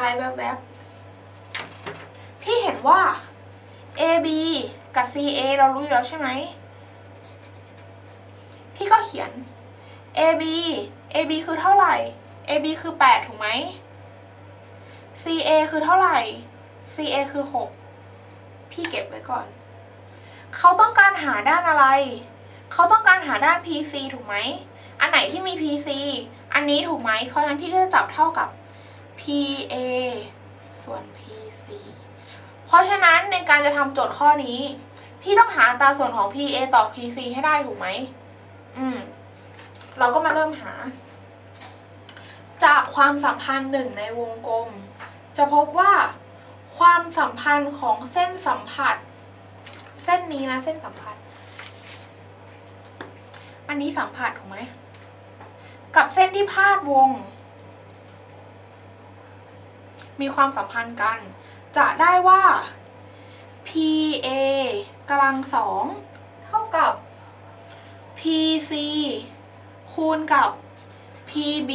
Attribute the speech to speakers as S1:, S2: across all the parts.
S1: อะไรแวบๆ พี่เห็นว่า AB กับ CA เรารู้อยู่แล้วใช่ไหม พี่ก็เขียน AB AB คือเท่าไหร่ AB คือ 8 ถูกไหม CA คือเท่าไหร่ CA คือ 6 พี่เก็บไว้ก่อน เขาต้องการหาด้านอะไร เขาต้องการหาด้าน PC ถูกไหม อันไหนที่มี PC อันนี้ถูกไหม เพราะฉะนั้นพี่ก็จะจับเท่ากับ PA ส่วน PC เพราะฉะนั้นในการจะทำโจทย์ข้อนี้ พี่ต้องหาอัตราส่วนของ PA ต่อ PC ให้ได้ถูกไหม อืม เราก็มาเริ่มหา จากความสัมพันธ์หนึ่งในวงกลม จะพบว่าความสัมพันธ์ของเส้นสัมผัส เส้นนี้นะเส้นสัมผัส อันนี้สัมผัสถูกไหม กับเส้นที่พาดวง มีความสัมพันธ์กัน จะได้ว่า PA กำลังสองเท่ากับ PC คูณกับ PB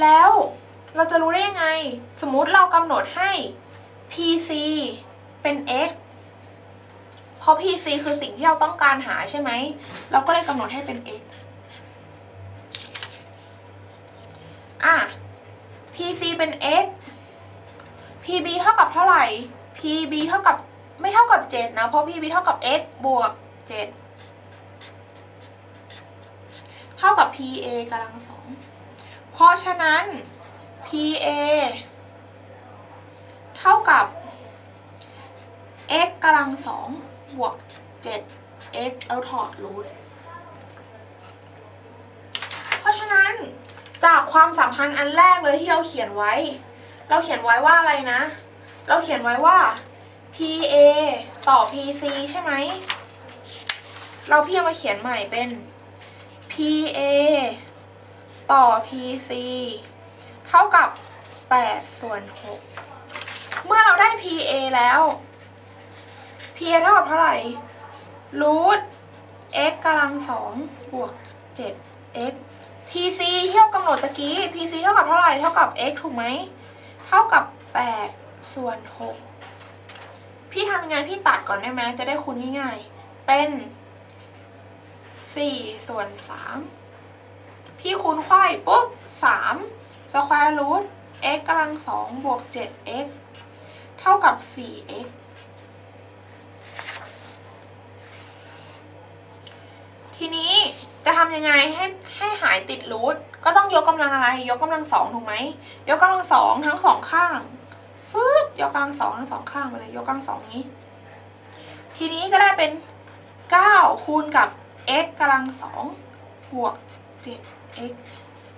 S1: แล้วเราจะรู้ได้ยังไง สมมติเรากำหนดให้ PC เป็น x เพราะ PC คือสิ่งที่เราต้องการหาใช่ไหม เราก็เลยกำหนดให้เป็น x อะ PC เป็น x PB เท่ากับเท่าไหร่ PB เท่ากับไม่เท่ากับ 7 นะ เพราะ PB เท่ากับ x บวก 7 เท่ากับ PA กำลังสอง เพราะฉะนั้น PA เท่ากับ x กำลังสองบวก 7 x แล้วถอดรูทเพราะฉะนั้น จากความสัมพันธ์อันแรกเลยที่เราเขียนไว้ เราเขียนไว้ว่าอะไรนะ เราเขียนไว้ว่า PA ต่อ PC ใช่ไหม เราพี่เอามาเขียนใหม่เป็น PA ต่อ PC เท่ากับ 8 ส่วน 6 เมื่อเราได้ PA แล้ว PA เท่ากับเท่าไหร่รูท x กำลังสองบวก 7x PC ที่เรากำหนดตะกี้ PC เท่ากับเท่าไหร่ เท่ากับ x ถูกไหม เท่ากับ 8 ส่วน 6 พี่ทำยังไงพี่ตัดก่อนได้ไหมจะได้คูณง่ายๆ เป็น 4 ส่วน 3 พี่คูณไขว้ปุ๊บ 3 สแควร์รูท x กำลังสองบวก 7x เท่ากับ 4x ทีนี้ จะทำยังไงให้ให้หายติดรูทก็ต้องยกกำลังอะไร ยกกำลังสองถูกไหมยกกำลังสองทั้งสองข้างฟึบยกกำลังสองทั้งสองข้างไปเลยยกกำลังสองนี้ ทีนี้ก็ได้เป็น9คูณกับ x กำลังสองบวก 7x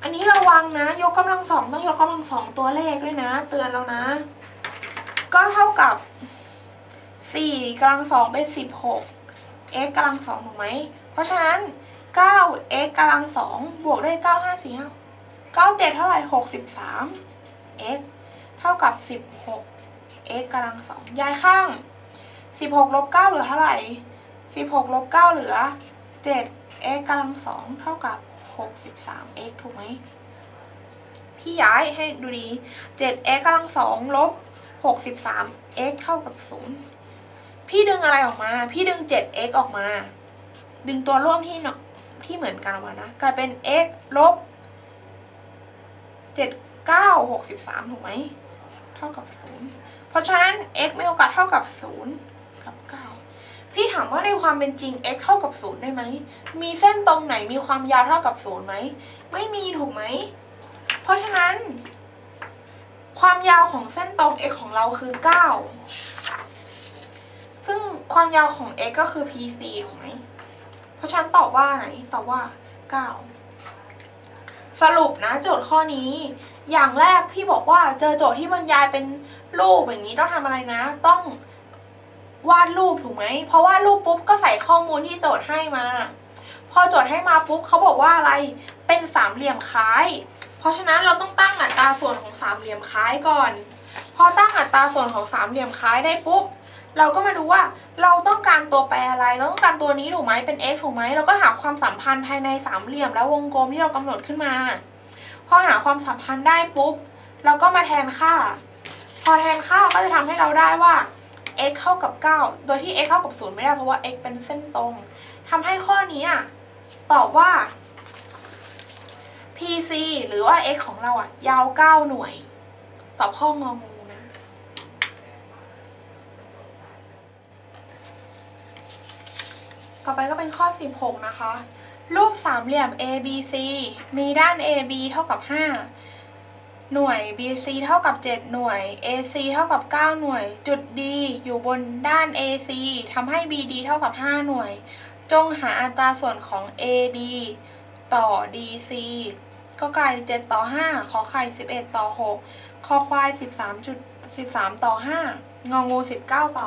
S1: อันนี้ระวังนะ ยกกำลังสองต้องยกกำลังสองตัวเลขด้วยนะ เตือนแล้วนะ ก็เท่ากับ4กำลังสองเป็น16 x กำลังสองถูกไหม เพราะฉะนั้น 9 x กำลังสองบวกด้วย 9 5 4 5 9 7 เท่าไหร่ 63 x เท่ากับ 16 x กำลังสองย้ายข้าง 16ลบ9เหลือเท่าไหร่ 16ลบ9เหลือ 7 x กำลังสองเท่ากับ 63 x ถูกไหมพี่ย้ายให้ดูดี 7 x กำลังสองลบ 63 x เท่ากับ 0 พี่ดึงอะไรออกมา พี่ดึง 7x ออกมา ดึงตัวร่วมที่เนาะ ที่เหมือนกันออกมานะกลายเป็น x ลบ7 9 63ถูกไหมเท่ากับ0เพราะฉะนั้น x มีโอกาสเท่ากับ0กับ9พี่ถามว่าในความเป็นจริง x เท่ากับ0ได้ไหม มีเส้นตรงไหนมีความยาวเท่ากับ0ไหม ไม่มีถูกไหม เพราะฉะนั้น ความยาวของเส้นตรง x ของเราคือ 9 ซึ่งความยาวของ x ก็คือ pc ถูกไหม เพราะฉันตอบว่าไหนตอบว่า9สรุปนะโจทย์ข้อนี้ อย่างแรกพี่บอกว่าเจอโจทย์ที่บรรยายเป็นรูปอย่างนี้ต้องทำอะไรนะ ต้องวาดรูปถูกไหมเพราะวาดรูปปุ๊บก็ใส่ข้อมูลที่โจทย์ให้มา พอโจทย์ให้มาปุ๊บเขาบอกว่าอะไรเป็นสามเหลี่ยมคล้าย เพราะฉะนั้นเราต้องตั้งอัตราส่วนของสามเหลี่ยมคล้ายก่อน พอตั้งอัตราส่วนของสามเหลี่ยมคล้ายได้ปุ๊บ เราก็มาดูว่าเราต้องการตัวแปรอะไรเราต้องการตัวนี้ถูกไหมเป็น x ถูกไหมเราก็หาความสัมพันธ์ภายในสามเหลี่ยมและวงกลมที่เรากำหนดขึ้นมา พอหาความสัมพันธ์ได้ปุ๊บ เราก็มาแทนค่า พอแทนค่าก็จะทำให้เราได้ว่า x เท่ากับ 9 โดยที่ x เท่ากับ 0 ไม่ได้เพราะว่า x เป็นเส้นตรงทำให้ข้อนี้ตอบว่า PC หรือว่า x ของเราอะยาว 9 หน่วย ตอบข้ององูนะ ต่อไปก็เป็นข้อ 16 นะคะ รูปสามเหลี่ยม ABC มีด้าน AB เท่ากับ 5 หน่วย BC เท่ากับ 7 หน่วย AC เท่ากับ 9 หน่วย จุด D อยู่บนด้าน AC ทำให้ BD เท่ากับ 5 หน่วย จงหาอัตราส่วนของ AD ต่อ DC ก็ไก่7ต่อ 5 ขอไข่ 11 ต่อ 6 คอควาย 13จุด13 ต่อ 5 งองู 19 ต่อ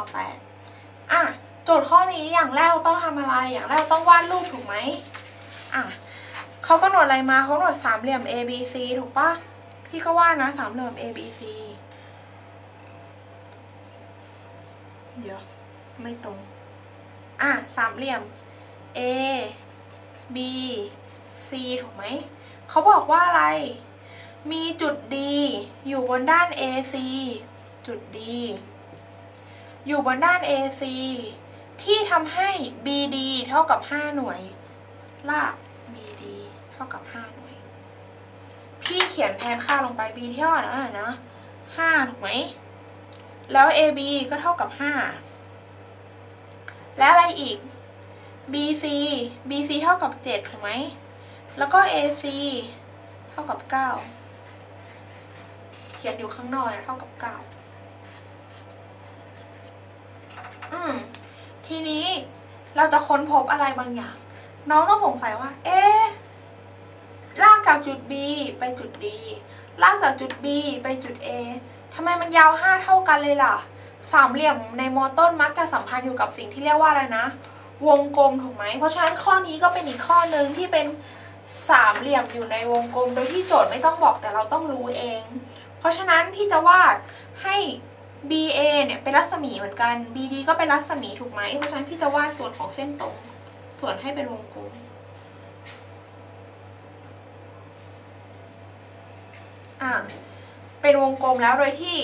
S1: 8 อะ จทย์ข้อนี้อย่างแรกเราต้องทำอะไรอย่างแรกเราต้องวาดรูปถูกไหมอะเขากำหนดอะไรมาเขากำหนดสามเหลี่ยม A B C ถูกปะพี่ก็วาดนะสามเหลี่ยม A B C เดี๋ยวไม่ตรง อะสามเหลี่ยม A B C ถูกไหม เขาบอกว่าอะไร มีจุด D อยู่บนด้าน AC จุด D อยู่บนด้าน AC ที่ทำให้ BD เท่ากับ 5 หน่วย ลาก BD เท่ากับ 5 หน่วย พี่เขียนแทนค่าลงไป B เท่ากับนั้นนะ 5 ถูกไหม แล้ว AB ก็เท่ากับ 5 และอะไรอีก BC BC เท่ากับ 7 ถูกไหม แล้วก็ AC เท่ากับ 9 เขียนอยู่ข้างนอกนะเท่ากับ 9 อืม ทีนี้เราจะค้นพบอะไรบางอย่าง น้องต้องสงสัยว่า เอ๊ะลากจากจุด B ไปจุด D ลากจากจุด B ไปจุด A ทำไมมันยาว 5 เท่ากันเลยล่ะ สามเหลี่ยมในมอต้นมักจะสัมพันธ์อยู่กับสิ่งที่เรียกว่าอะไรนะ วงกลมถูกไหม เพราะฉะนั้นข้อนี้ก็เป็นอีกข้อหนึ่งที่เป็นสามเหลี่ยมอยู่ในวงกลม โดยที่โจทย์ไม่ต้องบอกแต่เราต้องรู้เอง เพราะฉะนั้นพี่จะวาดให้ BA เนี่ยเป็นรัศมีเหมือนกัน BD ก็เป็นรัศมีถูกไหมเพราะฉะนั้นพี่จะวาดส่วนของเส้นตรง ส่วนให้เป็นวงกลมอะเป็นวงกลมแล้วโดยที่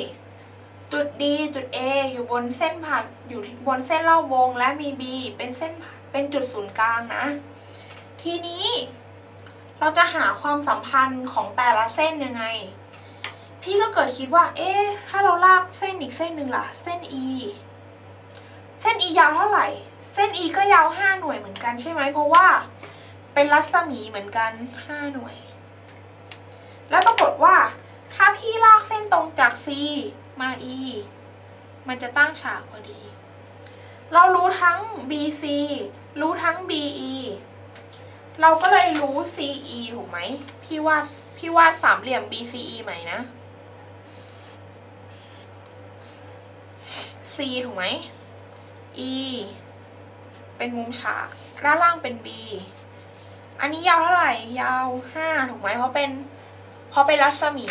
S1: จุด D จุด A อยู่บนเส้นผ่านอยู่บนเส้นรอบวงและมี B เป็นเส้นเป็นจุดศูนย์กลางนะ ทีนี้เราจะหาความสัมพันธ์ของแต่ละเส้นยังไง พี่ก็เกิดคิดว่า เอ๊ะ ถ้าเราลากเส้นอีกเส้นหนึ่งล่ะ เส้น E เส้น E ยาวเท่าไหร่ เส้น E ก็ยาว 5 หน่วยเหมือนกันใช่ไหม เพราะว่าเป็นรัศมีเหมือนกัน 5 หน่วย แล้วปรากฏว่า ถ้าพี่ลากเส้นตรงจาก C มา E มันจะตั้งฉากพอดี เรารู้ทั้ง BC รู้ทั้ง BE เราก็เลยรู้ CE ถูกไหม พี่วาดพี่วาดสามเหลี่ยม BCE ใหม่นะ C ถูกไหม E เป็นมุมฉากด้านล่างเป็น B อันนี้ยาวเท่าไหร่ ยาว 5 ถูกไหมเพราะเป็นเพราะเป็นรัศมี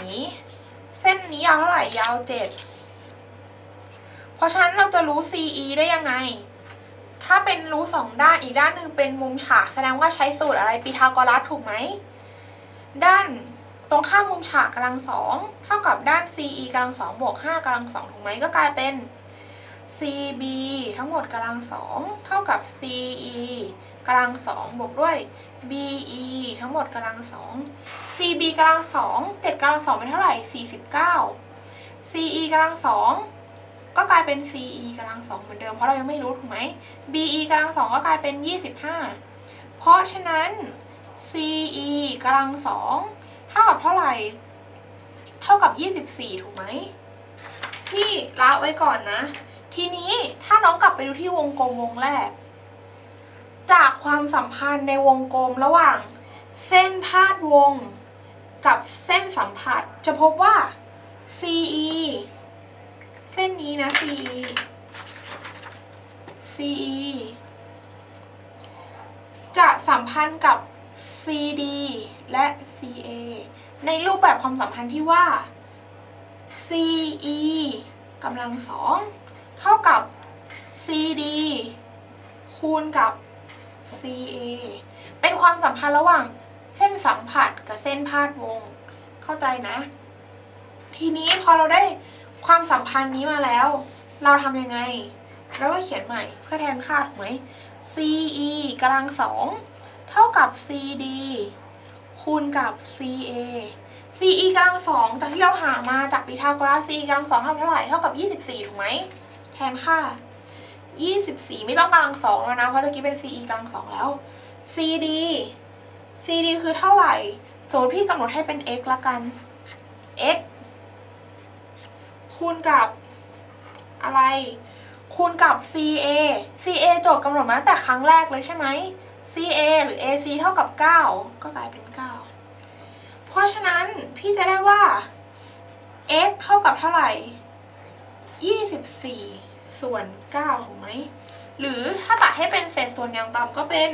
S1: เส้นนี้ยาวเท่าไหร่ ยาว 7 เพราะฉะนั้นเราจะรู้ CE ได้ยังไง ถ้าเป็นรู้สองด้านอีกด้านหนึ่งเป็นมุมฉากแสดงว่าใช้สูตรอะไรปีทากรัสถูกไหม ด้านตรงข้ามมุมฉากกำลังสองเท่ากับด้าน CE กำลังสองบวก5กำลังสองถูกไหมก็กลายเป็น CB ทั้งหมดกำลังสองเท่ากับ CE กำลังสองบวกด้วย BE ทั้งหมดกำลังสอง CB กำลังสองเจ็ดกำลังสองเป็นเท่าไหร่ 49 CE กำลังสองก็กลายเป็น CE กำลังสองเหมือนเดิมเพราะเรายังไม่รู้ถูกไหม BE กำลังสองก็กลายเป็น 25 เพราะฉะนั้น CE กำลังสองเท่ากับเท่าไหร่ เท่ากับ 24 ถูกไหมพี่ละไว้ก่อนนะ ทีนี้ถ้าน้องกลับไปดูที่วงกลมวงแรก จากความสัมพันธ์ในวงกลมระหว่าง เส้นพาดวง กับเส้นสัมผัสจะพบว่า CE เส้นนี้นะ CE CE จะสัมพันธ์กับ CD และ CA ในรูปแบบความสัมพันธ์ที่ว่า CE กำลังสอง เท่ากับ CD คูณกับ CA เป็นความสัมพันธ์ระหว่างเส้นสัมผัสกับเส้นพาดวง เข้าใจนะ ทีนี้พอเราได้ความสัมพันธ์นี้มาแล้ว เราทำยังไง เราก็เขียนใหม่เพื่อแทนค่าถูกไหม CE กำลังสองเท่ากับ CD คูณกับ CA CE กำลังสองจากที่เราหามาจากปีทาโกรัส CE กำลังสองเท่าเท่าไหร่เท่ากับ 24 ถูกไหม แทนค่า 24 ไม่ต้องกำลังสองแล้วนะ เพราะตะกี้เป็น CE กำลังสองแล้ว CD CD คือเท่าไหร่สมมติพี่กำหนดให้เป็น x ละกัน x คูณกับอะไร คูณกับ CA CA โจทย์กำหนดมาตั้งแต่ครั้งแรกเลยใช่ไหม CA หรือ AC เท่ากับ 9 ก็กลายเป็น 9 เพราะฉะนั้นพี่จะได้ว่า x เท่ากับเท่าไหร่ 24 ส่วน9ถูกไหมหรือถ้าตัดให้เป็นเศษส่วนอย่างต่ำก็เป็น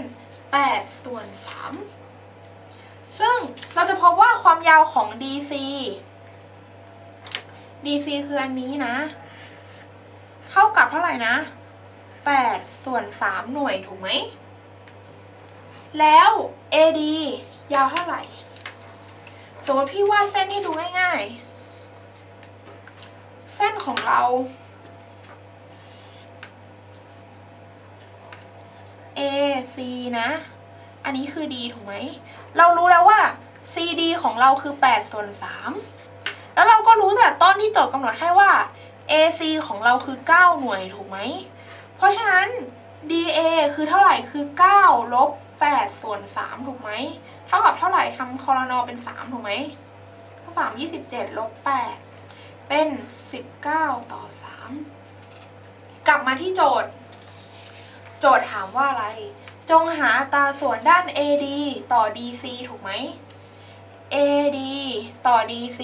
S1: 8ส่วน3ซึ่งเราจะพบว่าความยาวของ DC DC คืออันนี้นะ เท่ากับเท่าไหร่นะ8ส่วน3หน่วยถูกไหม แล้ว AD ยาวเท่าไหร่ สมมติพี่วาดเส้นให้ดูง่ายๆ เส้นของเรา C นะ อันนี้คือ D ถูกไหม เรารู้แล้วว่า CD ของเราคือ8ส่วน3แล้วเราก็รู้แต่ต้นที่โจทย์กำหนดให้ว่า AC ของเราคือ 9 หน่วยถูกไหม เพราะฉะนั้น DA คือเท่าไหร่คือ9ลบ8ส่วน3ถูกไหม เท่ากับเท่าไหร่ทำคอรนอเป็น 3 ถูกไหมก็3 27ลบ8เป็น 19 ต่อ 3 กลับมาที่โจทย์ โจทย์ถามว่าอะไร จงหาอัตราส่วนด้าน AD ต่อ DC ถูกไหม AD ต่อ DC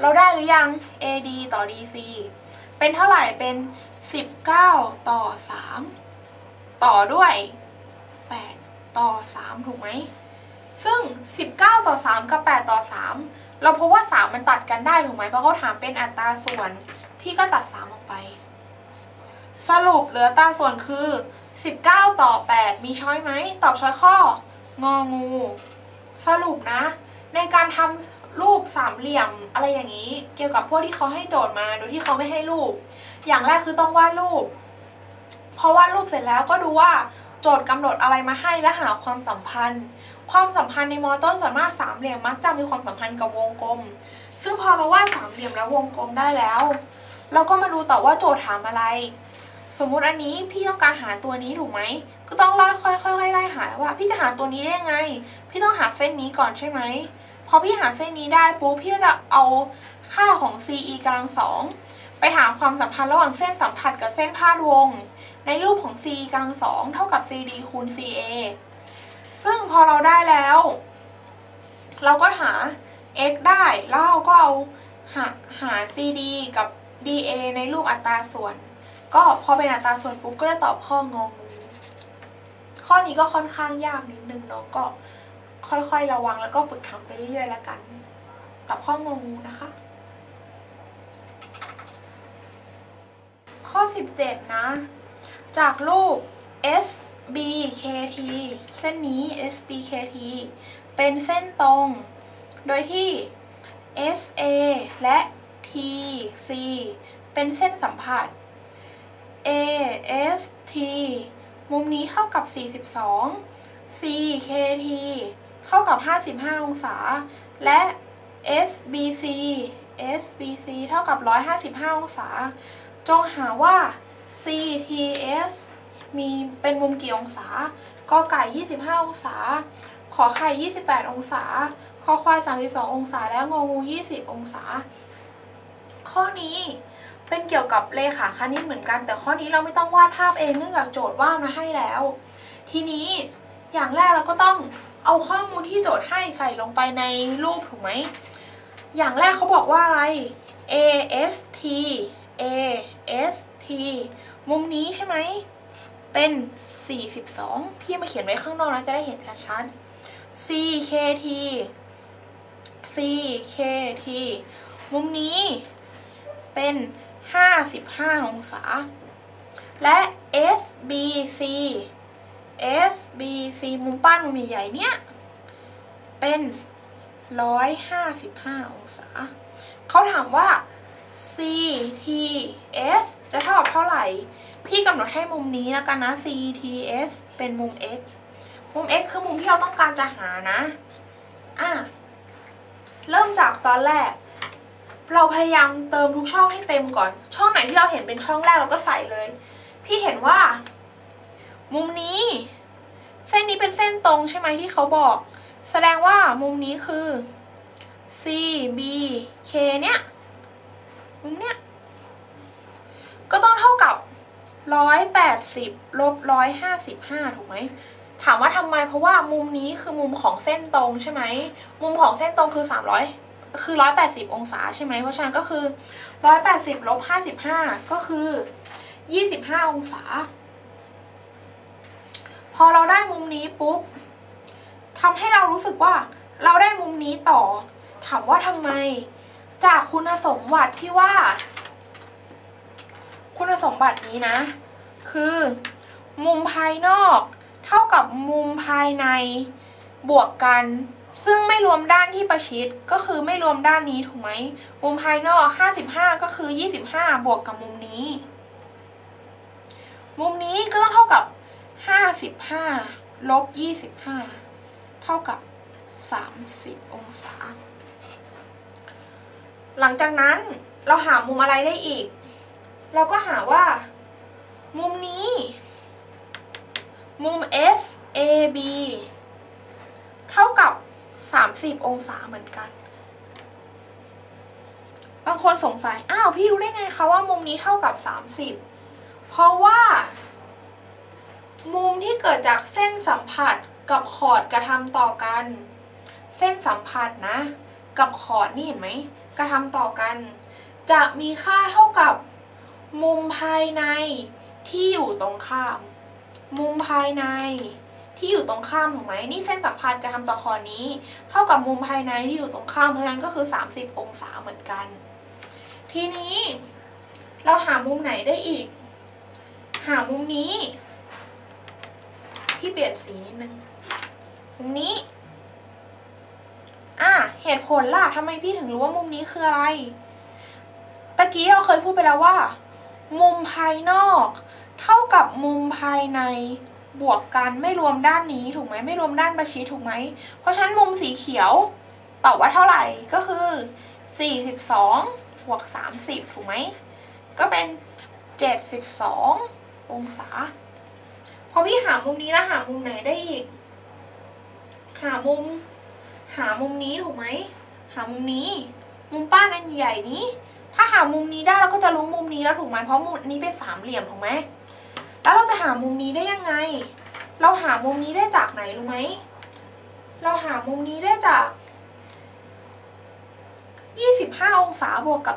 S1: เราได้หรือยัง AD ต่อ DC เป็นเท่าไหร่เป็น 19 ต่อ 3 ต่อด้วย 8 ต่อ 3 ถูกไหม ซึ่ง 19 ต่อ 3 กับ 8 ต่อ 3 เราพบว่า 3 มันตัดกันได้ถูกไหมเพราะเขาถามเป็นอัตราส่วนพี่ก็ตัด 3 ออกไป สรุปเหลืออัตราส่วนคือ 19 ต่อ 8 มีช้อยไหม ตอบช้อยข้ององู สรุปนะ ในการทำรูปสามเหลี่ยมอะไรอย่างนี้ เกี่ยวกับพวกที่เขาให้โจทย์มา โดยที่เขาไม่ให้รูป อย่างแรกคือต้องวาดรูป พอวาดรูปเสร็จแล้วก็ดูว่าโจทย์กำหนดอะไรมาให้และหาความสัมพันธ์ ความสัมพันธ์ในมอต้นส่วนมากสามเหลี่ยมมักจะมีความสัมพันธ์กับวงกลม ซึ่งพอเราวาดสามเหลี่ยมและวงกลมได้แล้ว เราก็มาดูต่อว่าโจทย์ถามอะไร สมมุติอันนี้พี่ต้องการหาตัวนี้ถูกไหม ก็ต้องไล่ค่อยๆไล่หาว่า พี่จะหาตัวนี้ได้ยังไง พี่ต้องหาเส้นนี้ก่อนใช่ไหมพอพี่หาเส้นนี้ได้ปุ๊บพี่ก็จะเอาค่าของ CE กำลังสองไปหาความสัมพันธ์ระหว่างเส้นสัมผัสกับเส้นพาดวง ในรูปของ CE กำลังสองเท่ากับ CD คูณ CA ซึ่งพอเราได้แล้ว เราก็หา x ได้แล้วเราก็เอาหาหา CD กับ DA ในรูปอัตราส่วน ก็พอเป็นอัตราส่วนปุ๊บก็จะตอบข้ององูข้อนี้ก็ค่อนข้างยากนิดนึงเนาะก็ค่อยๆระวังแล้วก็ฝึกทำไปเรื่อยๆแล้วกันตอบข้ององูนะคะ ข้อ 17 นะ จากรูป SBKT เส้นนี้ SBKT เป็นเส้นตรง โดยที่ SA และ TC เป็นเส้นสัมผัส AST มุมนี้เท่ากับ 42 CKT เท่ากับ 55 องศา และ SBC SBC เท่ากับ 155 องศา จงหาว่า CTS มีเป็นมุมกี่องศากอไก่ 25 องศา ขอไข่ 28 องศา คอควาย 32 องศา และงองู 20 องศา ข้อนี้ เป็นเกี่ยวกับเลขาคณิตเหมือนกัน แต่ข้อนี้เราไม่ต้องวาดภาพเองเนื่องจากโจทย์วาดมาให้แล้ว ทีนี้อย่างแรกเราก็ต้องเอาข้อมูลที่โจทย์ให้ใส่ลงไปในรูปถูกไหม อย่างแรกเขาบอกว่าอะไร AST AST มุมนี้ใช่ไหม เป็น 42 พี่มาเขียนไว้ข้างนอกนะจะได้เห็นชัดๆ CKT CKT มุมนี้เป็น 55 องศา และ SBC SBC มุมป้านมุมใหญ่เนี่ยเป็นร้อยห้าสิบห้าองศา เขาถามว่า CTS จะเท่ากับเท่าไหร่ พี่กำหนดให้มุมนี้แล้วกันนะ CTS เป็นมุม x มุม x คือมุมที่เราต้องการจะหานะ อะ เริ่มจากตอนแรก เราพยายามเติมทุกช่องให้เต็มก่อน ช่องไหนที่เราเห็นเป็นช่องแรกเราก็ใส่เลย พี่เห็นว่า มุมนี้ เส้นนี้เป็นเส้นตรงใช่ไหมที่เขาบอก แสดงว่ามุมนี้คือ C B K เนี่ย มุมเนี้ย ก็ต้องเท่ากับ180ลบ155ถูกไหมถามว่าทำไมเพราะว่ามุมนี้คือมุมของเส้นตรงใช่ไหม มุมของเส้นตรงคือ300 คือ 180 องศาใช่ไหมเพราะฉะนั้นก็คือ 180ลบ55 ก็คือ 25 องศา พอเราได้มุมนี้ปุ๊บทำให้เรารู้สึกว่าเราได้มุมนี้ต่อ ถามว่าทำไม จากคุณสมบัติที่ว่า คุณสมบัตินี้นะ คือ มุมภายนอก เท่ากับมุมภายในบวกกัน ซึ่งไม่รวมด้านที่ประชิดก็คือไม่รวมด้านนี้ถูกไหมมุมภายนอก 55 ก็คือ 25 บวกกับมุมนี้ มุมนี้ก็ต้องเท่ากับ 55ลบ25 เท่ากับ 30 องศา หลังจากนั้นเราหามุมอะไรได้อีก เราก็หาว่า มุมนี้ มุม F A B เท่ากับ 30องศาเหมือนกัน บางคนสงสัย อ้าว พี่รู้ได้ไงคะว่ามุมนี้เท่ากับ30เพราะว่า มุมที่เกิดจากเส้นสัมผัสกับขอดกระทำต่อกัน เส้นสัมผัสนะ กับขอดนี่เห็นไหมกระทำต่อกัน จะมีค่าเท่ากับมุมภายในที่อยู่ตรงข้าม มุมภายใน ที่อยู่ตรงข้ามถูกไหมนี่เส้นสัมพันธ์กระทำต่อคอนี้ เท่ากับมุมภายในที่อยู่ตรงข้ามเพราะฉะนั้นก็คือ 30 องศาเหมือนกัน ทีนี้เราหามุมไหนได้อีก หามุมนี้พี่เปลี่ยนสีนิดนึงมุมนี้อะเหตุผลล่ะทำไมพี่ถึงรู้ว่ามุมนี้คืออะไรตะกี้เราเคยพูดไปแล้วว่า มุมภายนอก เท่ากับมุมภายใน บวกกันไม่รวมด้านนี้ถูกไหมไม่รวมด้านประชิดถูกไหม เพราะฉะนั้นมุมสีเขียวตอบว่าเท่าไหร่ก็คือ 42 บวก 30 ถูกไหม ก็เป็น 72 องศา พอพี่หามุมนี้แล้วหามุมไหนได้อีก หามุม หามุมนี้ถูกไหม หามุมนี้ มุมป้านอันใหญ่นี้ ถ้าหามุมนี้ได้เราก็จะรู้มุมนี้แล้วถูกไหมเพราะมุมนี้เป็นสามเหลี่ยมถูกไหม แล้วเราจะหามุมนี้ได้ยังไง เราหามุมนี้ได้จากไหนรู้ไหม เราหามุมนี้ได้จาก 25 องศาบวกกับ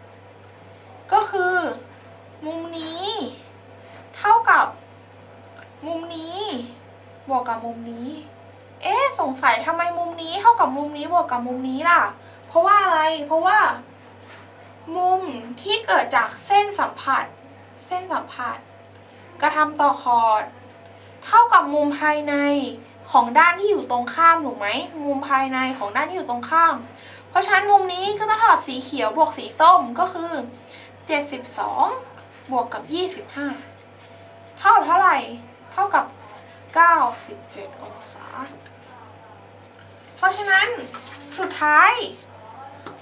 S1: 72 ก็คือ มุมนี้ เท่ากับ มุมนี้ บวกกับมุมนี้ เอ๊ะสงสัยทำไมมุมนี้เท่ากับมุมนี้บวกกับมุมนี้ล่ะ เพราะว่าอะไร เพราะว่า มุมที่เกิดจากเส้นสัมผัส เส้นสัมผัส กระทำต่อคอร์ด เท่ากับมุมภายในของด้านที่อยู่ตรงข้ามถูกไหมมุมภายในของด้านที่อยู่ตรงข้าม เพราะฉะนั้นมุมนี้ก็ต้องเท่ากับสีเขียวบวกสีส้มก็คือ 72 บวกกับ 25 เท่าเท่าไหร่ เท่ากับ 97 องศา เพราะฉะนั้นสุดท้าย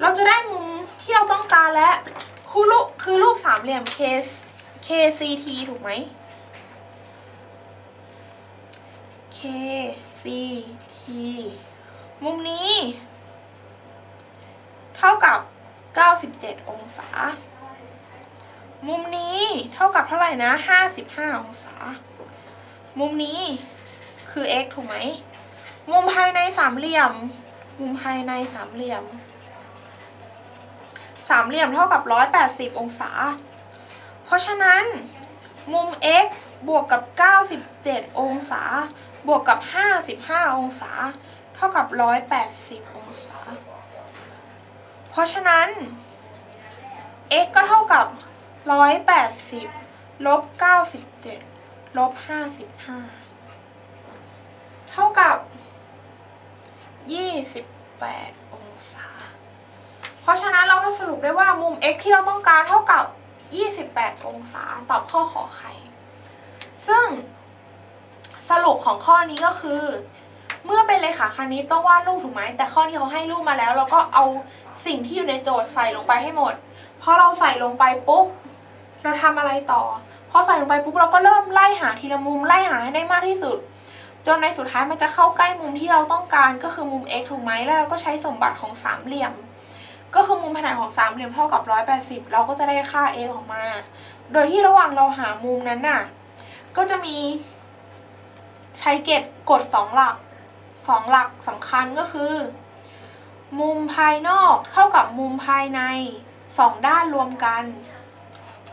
S1: เราจะได้มุมที่เราต้องการแล้วคือรูปคือรูปสามเหลี่ยม K KCT ถูกไหม KCT มุมนี้ เท่ากับ 97 องศา มุมนี้เท่ากับเท่าไหร่นะ 55 องศา มุมนี้คือ x ถูกไหม มุมภายในสามเหลี่ยม มุมภายในสามเหลี่ยม สามเหลี่ยมเท่ากับ 180 องศา ราะฉะนั้นมุม x บวกกับ 97 องศา บวกกับ 55 องศา เท่ากับ 180 องศา เพราะฉะนั้น x ก็เท่ากับ 180 ลบ 97 ลบ 55 เท่ากับ 28 องศา เพราะฉะนั้นเราก็สรุปได้ว่ามุม x ที่เราต้องการเท่ากับ 28 องศาตอบข้อขอไข่ ซึ่งสรุปของข้อนี้ก็คือ เมื่อเป็นเลขาคณิตต้องวาดรูปถูกไหมแต่ข้อนี้เขาให้รูปมาแล้ว เราก็เอาสิ่งที่อยู่ในโจทย์ใส่ลงไปให้หมดพอเราใส่ลงไปปุ๊บเราทำอะไรต่อพอใส่ลงไปปุ๊บเราก็เริ่มไล่หาทีละมุมไล่หาให้ได้มากที่สุด จนในสุดท้ายมันจะเข้าใกล้มุมที่เราต้องการก็คือมุม x ถูกไหมแล้วเราก็ใช้สมบัติของสามเหลี่ยม ก็คือมุมผนังของสามเหลี่ยมเท่ากับ 180 เราก็จะได้ค่า a ออกมา โดยที่ระหว่างเราหามุมนั้นน่ะ ก็จะมีใช้เกตกฎสองหลักสองหลักสำคัญก็คือ มุมภายนอกเท่ากับมุมภายในสองด้านรวมกัน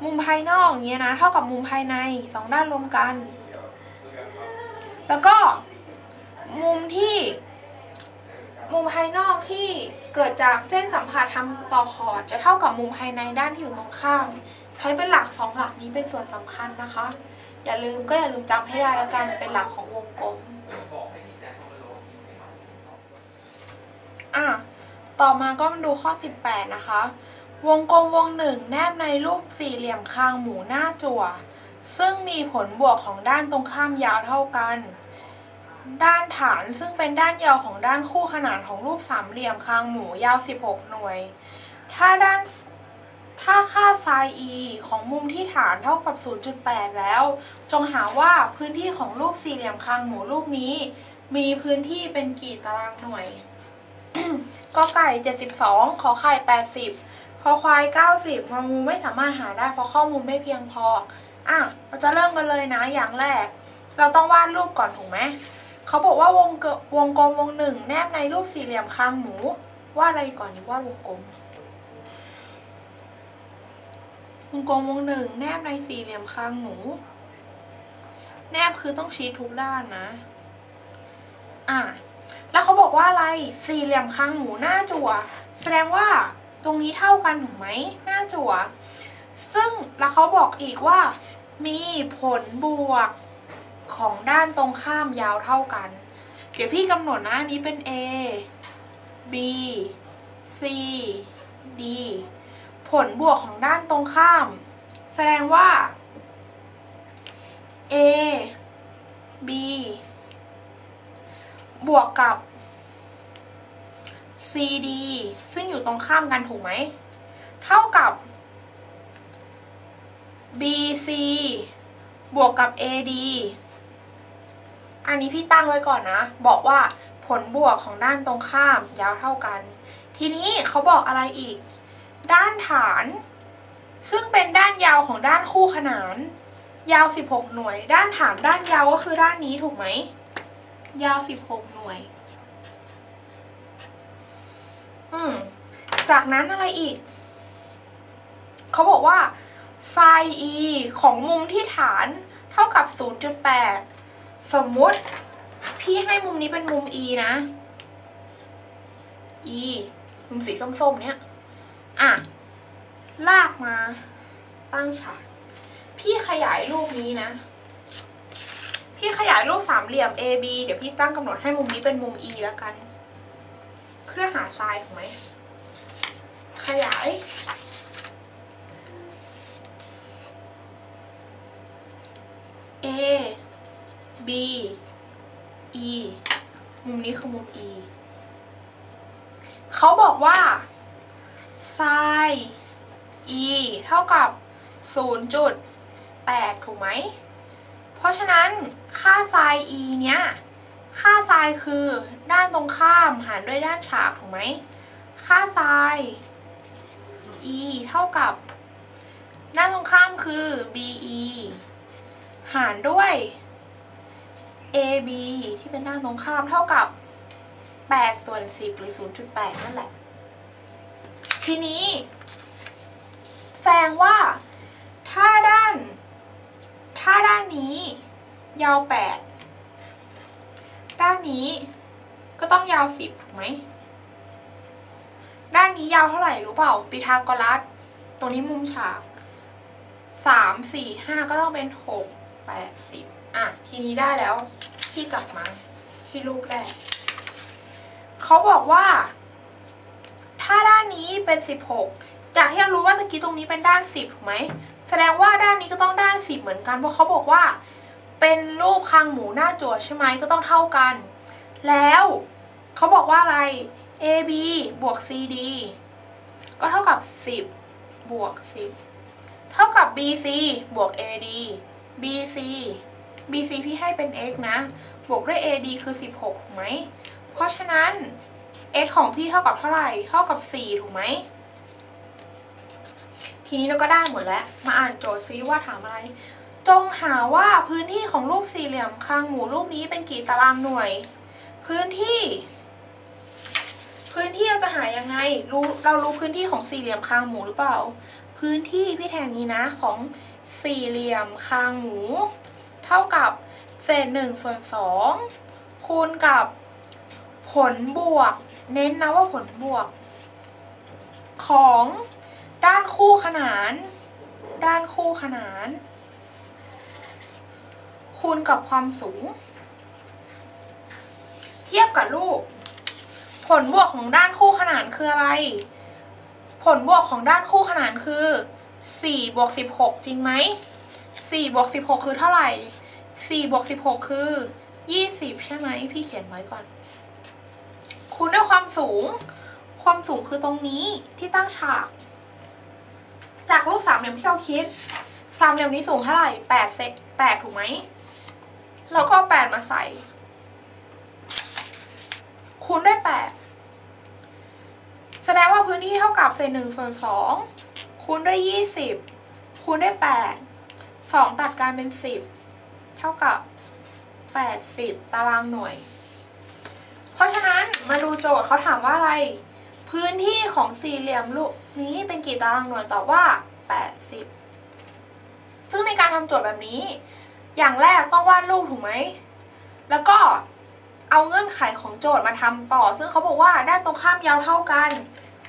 S1: มุมภายนอกอย่างเงี้ยนะเท่ากับมุมภายในสองด้านรวมกัน แล้วก็มุมที่ มุมภายนอกที่ เกิดจากเส้นสัมผัสทำต่อขอดจะเท่ากับมุมภายในด้านที่อยู่ตรงข้าม ใช้เป็นหลักสองหลักนี้เป็นส่วนสำคัญนะคะ อย่าลืมก็อย่าลืมจำให้ได้แล้วกันเป็นหลักของวงกลมอะต่อมาก็มาดูข้อ 18 นะคะ วงกลมวงหนึ่งแนบในรูปสี่เหลี่ยมคางหมูหน้าจั่ว ซึ่งมีผลบวกของด้านตรงข้ามยาวเท่ากัน ด้านฐานซึ่งเป็นด้านยาวของด้านคู่ขนานของรูปสามเหลี่ยมคางหมูยาว 16 หน่วย ถ้าด้านถ้าค่าไซน์ e ของมุมที่ฐานเท่ากับ 0.8 แล้ว จงหาว่าพื้นที่ของรูปสี่เหลี่ยมคางหมูรูปนี้ มีพื้นที่เป็นกี่ตารางหน่วยก็ไก่ 72 ขอไข่ 80คอควาย 90งองูไม่สามารถหาได้เพราะข้อมูลไม่เพียงพอ อะ เราจะเริ่มกันเลยนะอย่างแรก เราต้องวาดรูปก่อนถูกไหม เขาบอกว่าวงเกวงกลมวงหนึ่งแนบในรูปสี่เหลี่ยมคางหมูวาดอะไรก่อนดีวาดวงกลมวงกลมวงหนึ่งแนบในสี่เหลี่ยมคางหมู แนบคือต้องชี้ทุกด้านนะ อะแล้วเขาบอกว่าอะไรสี่เหลี่ยมคางหมูหน้าจั่ว แสดงว่าตรงนี้เท่ากันถูกไหมหน้าจั่ว ซึ่งแล้วเขาบอกอีกว่า มีผลบวก ของด้านตรงข้ามยาวเท่ากัน เดี๋ยวพี่กำหนดนะอันนี้เป็น A B C D ผลบวกของด้านตรงข้าม แสดงว่า A B บวกกับ CD ซึ่งอยู่ตรงข้ามกันถูกไหม เท่ากับ BC บวกกับ AD อันนี้พี่ตั้งไว้ก่อนนะ บอกว่าผลบวกของด้านตรงข้ามยาวเท่ากัน ทีนี้เขาบอกอะไรอีก ด้านฐาน ซึ่งเป็นด้านยาวของด้านคู่ขนาน ยาว 16 หน่วย ด้านฐานด้านยาวก็คือด้านนี้ถูกไหม ยาว 16 หน่วย อืมจากนั้นอะไรอีก เขาบอกว่า sin e ของมุมที่ฐานเท่ากับ 0.8 สมมุติ พี่ให้มุมนี้เป็นมุม e นะ e มุมสีส้มๆ เนี่ยอะ ลากมา ตั้งฉาก พี่ขยายรูปนี้นะ พี่ขยายรูปสามเหลี่ยม AB เดี๋ยวพี่ตั้งกำหนดให้มุมนี้เป็นมุม E แล้วกัน เพื่อหาไซน์ถูกไหม ขยาย A B E มุมนี้คือมุม E เขาบอกว่า sin e เท่ากับ 0.8 ถูกไหม เพราะฉะนั้นค่า sin e เนี้ย ค่า sin คือด้านตรงข้ามหารด้วยด้านฉากถูกไหม ค่า sin e เท่ากับ ด้านตรงข้ามคือ be หารด้วย ab ที่เป็นด้านตรงข้ามเท่ากับ 8 ส่วน 10 หรือ 0.8 นั่นแหละ ทีนี้แสดงว่าถ้าด้าน ถ้าด้านนี้ ยาว 8 ด้านนี้ก็ต้องยาว 10 ถูกไหม ด้านนี้ยาวเท่าไหร่รู้เปล่าปีทาโกรัสตรงนี้มุมฉาก 3 4 5 ก็ต้องเป็น 6 8 10 อะทีนี้ได้แล้วที่กลับมาที่รูปแรกเขาบอกว่า ถ้าด้านนี้เป็นสิบหกจากที่เรารู้ว่าตะกี้ตรงนี้เป็นด้านสิบถูกไหมแสดงว่าด้านนี้ก็ต้องด้านสิบเหมือนกันเพราะเขาบอกว่า เป็นรูปคางหมูหน้าจั่วใช่ไหมก็ต้องเท่ากัน แล้วเขาบอกว่าอะไร AB บวก CD ก็เท่ากับ 10 บวก 10 เท่ากับ BC บวก AD BC BC พี่ให้เป็น x นะ บวกด้วย AD คือ 16ถูกไหม เพราะฉะนั้น x ของพี่เท่ากับเท่าไหร่ เท่ากับ 4 ถูกไหม ทีนี้เราก็ได้หมดแล้ว มาอ่านโจทย์ซิว่าถามอะไร จงหาว่าพื้นที่ของรูปสี่เหลี่ยมคางหมูรูปนี้เป็นกี่ตารางหน่วย พื้นที่ พื้นที่เราจะหายังไง รู้เรารู้พื้นที่ของสี่เหลี่ยมคางหมูหรือเปล่า พื้นที่พี่แทนนี้นะของสี่เหลี่ยมคางหมู ท่ากับเศษหนึ่งส่วนสองคูณกับผลบวก เน้นนะว่าผลบวก ของด้านคู่ขนาน ด้านคู่ขนาน คูณกับความสูง เทียบกับรูป ผลบวกของด้านคู่ขนานคืออะไร ผลบวกของด้านคู่ขนานคือ4บวก16 จริงไหม4บวก16 คือเท่าไหร่ 4บวก16คือ20ใช่ไหมพี่เขียนไว้ก่อน คูณด้วยความสูง ความสูงคือตรงนี้ที่ตั้งฉาก จากรูปสามเหลี่ยมที่เราคิดสามเหลี่ยมนี้สูงเท่าไหร่8เซน8ถูกไหมแล้วก็แปดมาใส่ คูณด้วยแปดแสดงว่าพื้นที่เท่ากับเศษหนึ่งส่วนสองคูณด้วยยี่สิบคูณด้วยแปดสองตัดกันเป็นสิบ เท่ากับแปดสิบตารางหน่วย เพราะฉะนั้นมาดูโจทย์เขาถามว่าอะไร พื้นที่ของสี่เหลี่ยมลูกนี้เป็นกี่ตารางหน่วยตอบว่าแปดสิบซึ่งในการทำโจทย์แบบนี้ อย่างแรกต้องวาดรูปถูกไหม แล้วก็เอาเงื่อนไขของโจทย์มาทำต่อ ซึ่งเขาบอกว่าด้านตรงข้ามยาวเท่ากัน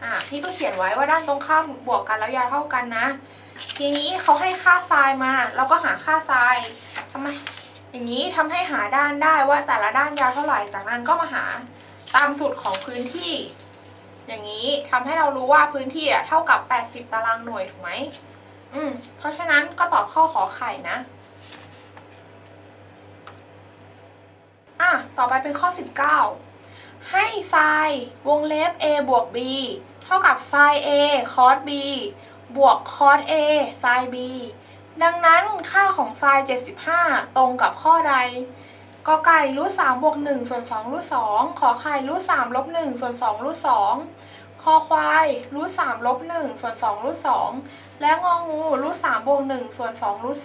S1: อะพี่ก็เขียนไว้ว่าด้านตรงข้ามบวกกันแล้วยาวเท่ากันนะ ทีนี้เขาให้ค่าทรายมา เราก็หาค่าทราย ทำไม อย่างนี้ทำให้หาด้านได้ว่าแต่ละด้านยาวเท่าไหร่ จากนั้นก็มาหาตามสูตรของพื้นที่ อย่างนี้ทำให้เรารู้ว่าพื้นที่อะเท่ากับ 80 ตารางหน่วยถูกไหมอืม เพราะฉะนั้นก็ตอบข้อขอไข่นะอะต่อไปเป็นข้อ 19 ให้ไซน์วงเล็บ a บวก b เท่ากับไซน์ a cos b บวก cos a sin b ดังนั้นค่าของไซน์75 ตรงกับข้อใดกอไก่รูท3บวก1ส่วน2รูท2ขอไข่รูท3ลบ1ส่วน2รูท2คอควายรูท3ลบ1ส่วน2รูท2และงองูรูท3บวก1ส่วน2รูท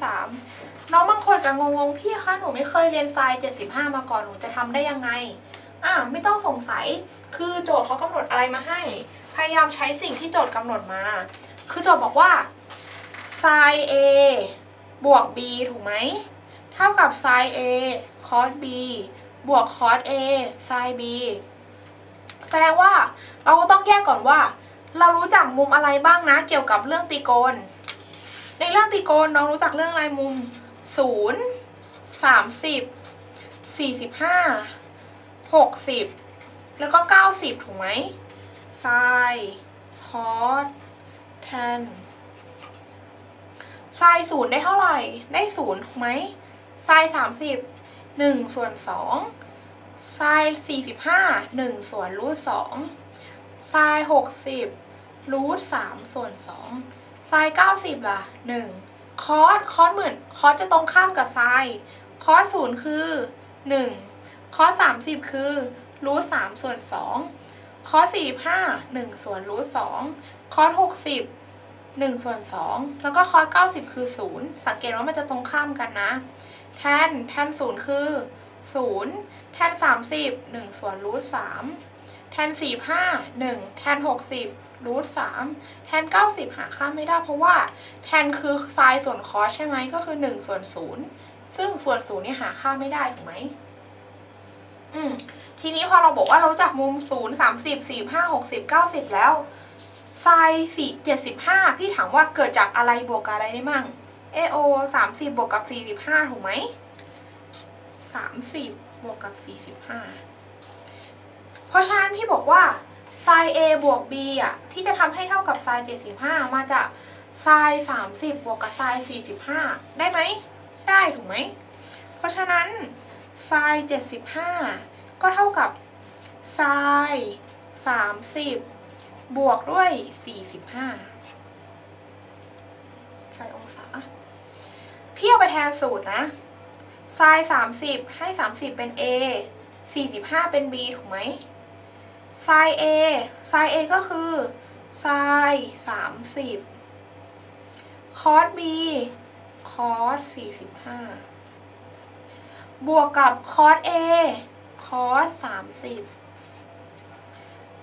S1: 3น้องบางคนจะงงๆพี่คะหนูไม่เคยเรียนไซน์75 มาก่อนหนูจะทำได้ยังไงอะไม่ต้องสงสัยคือโจทย์เขากำหนดอะไรมาให้ พยายามใช้สิ่งที่โจทย์กำหนดมา คือโจทย์บอกว่า sin a บวก b ถูกไหม เท่ากับ sin a cos b บวก cos a sin b แสดงว่าเราก็ต้องแยกก่อนว่า เรารู้จักมุมอะไรบ้างนะ เกี่ยวกับเรื่องตรีโกณ ในเรื่องตรีโกณน้องรู้จักเรื่องอะไรมุมศูนย์สามสิบสี่สิบห้าหกสิบแล้วก็เก้าสิบถูกไหมไซค อสแทนไซศูนย์ได้เท่าไหร่ ได้ศูนย์ถูกไหมไซสามสิบหนึ่งส่วนสองไซสี่สิบห้าหนึ่งส่วนรูทสองsin หกสิบ root สามส่วนสอง sin เก้าสิบล่ะหนึ่ง cos cos เหมือน cos จะตรงข้ามกับ sin cos ศูนย์คือหนึ่ง cos สามสิบคือ root สามส่วนสอง cos สี่ห้าหนึ่งส่วน root สอง cos หกสิบ หนึ่งส่วนสองแล้วก็ cos เก้าสิบคือศูนย์สังเกตว่ามันจะตรงข้ามกันนะ tan tan ศูนย์คือศูนย์แทนสามสิบหนึ่งส่วนรูทสามแทนสี่ห้าหนึ่งแทนหกสิบรูทสามแทนเก้าสิบหาค่าไม่ได้เพราะว่า แทนคือไซน์ส่วนคอสใช่ไหมก็คือหนึ่งส่วนศูนย์ซึ่งส่วนศูนย์นี่หาค่าไม่ได้ถูกไหมอืมทีนี้พอเราบอกว่าเราจักมุมศูนย์สามสิบสี่ห้าหกสิบเก้าสิบแล้ว ไซน์สี่เจ็ดสิบห้าพี่ถามว่าเกิดจากอะไรบวกกับอะไรได้มั่งเอโอสามสิบบวกกับสี่สิบห้าถูกไหมสามสิบบวกกับสี่สิบห้าเพราะฉะนั้นพี่บอกว่า sin a บวก b อะที่จะทำให้เท่ากับ sin 75มาจาก sin 30บวกกับ sin 45ได้ไหมได้ถูกไหมเพราะฉะนั้น sin 75ก็เท่ากับ sin 30บ บวกด้วย 45ใส่องศาพี่เอาไปแทนสูตรนะ sin 30 ให้ 30 เป็น a 45 เป็น b ถูกไหม sin a sin a ก็คือ sin 30 cos b cos 45 บวกกับ cos a cos 30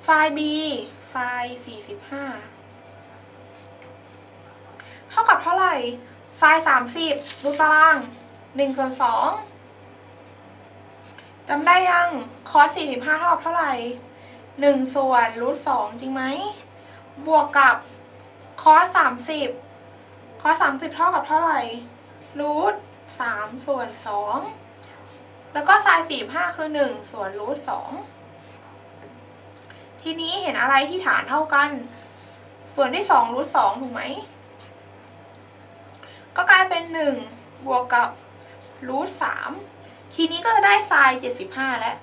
S1: sin b sin 45 เท่ากับเท่าไหร่ sin 30ดูตาราง1ส่วน2จำได้ยัง cos 45 เท่ากับเท่าไหร่ 1 ส่วนรูท2จริงไหม บวกกับ cos 30 cos 30 เท่ากับเท่าไหร่ รูท3ส่วน2แล้วก็ sin 45 คือ 1 ส่วนรูท2 ทีนี้เห็นอะไรที่ฐานเท่ากัน ส่วนที่2รูท2ถูกไหม ก็กลายเป็น1บวกกับรูท3ทีนี้ก็จะได้ sin 75แล้ว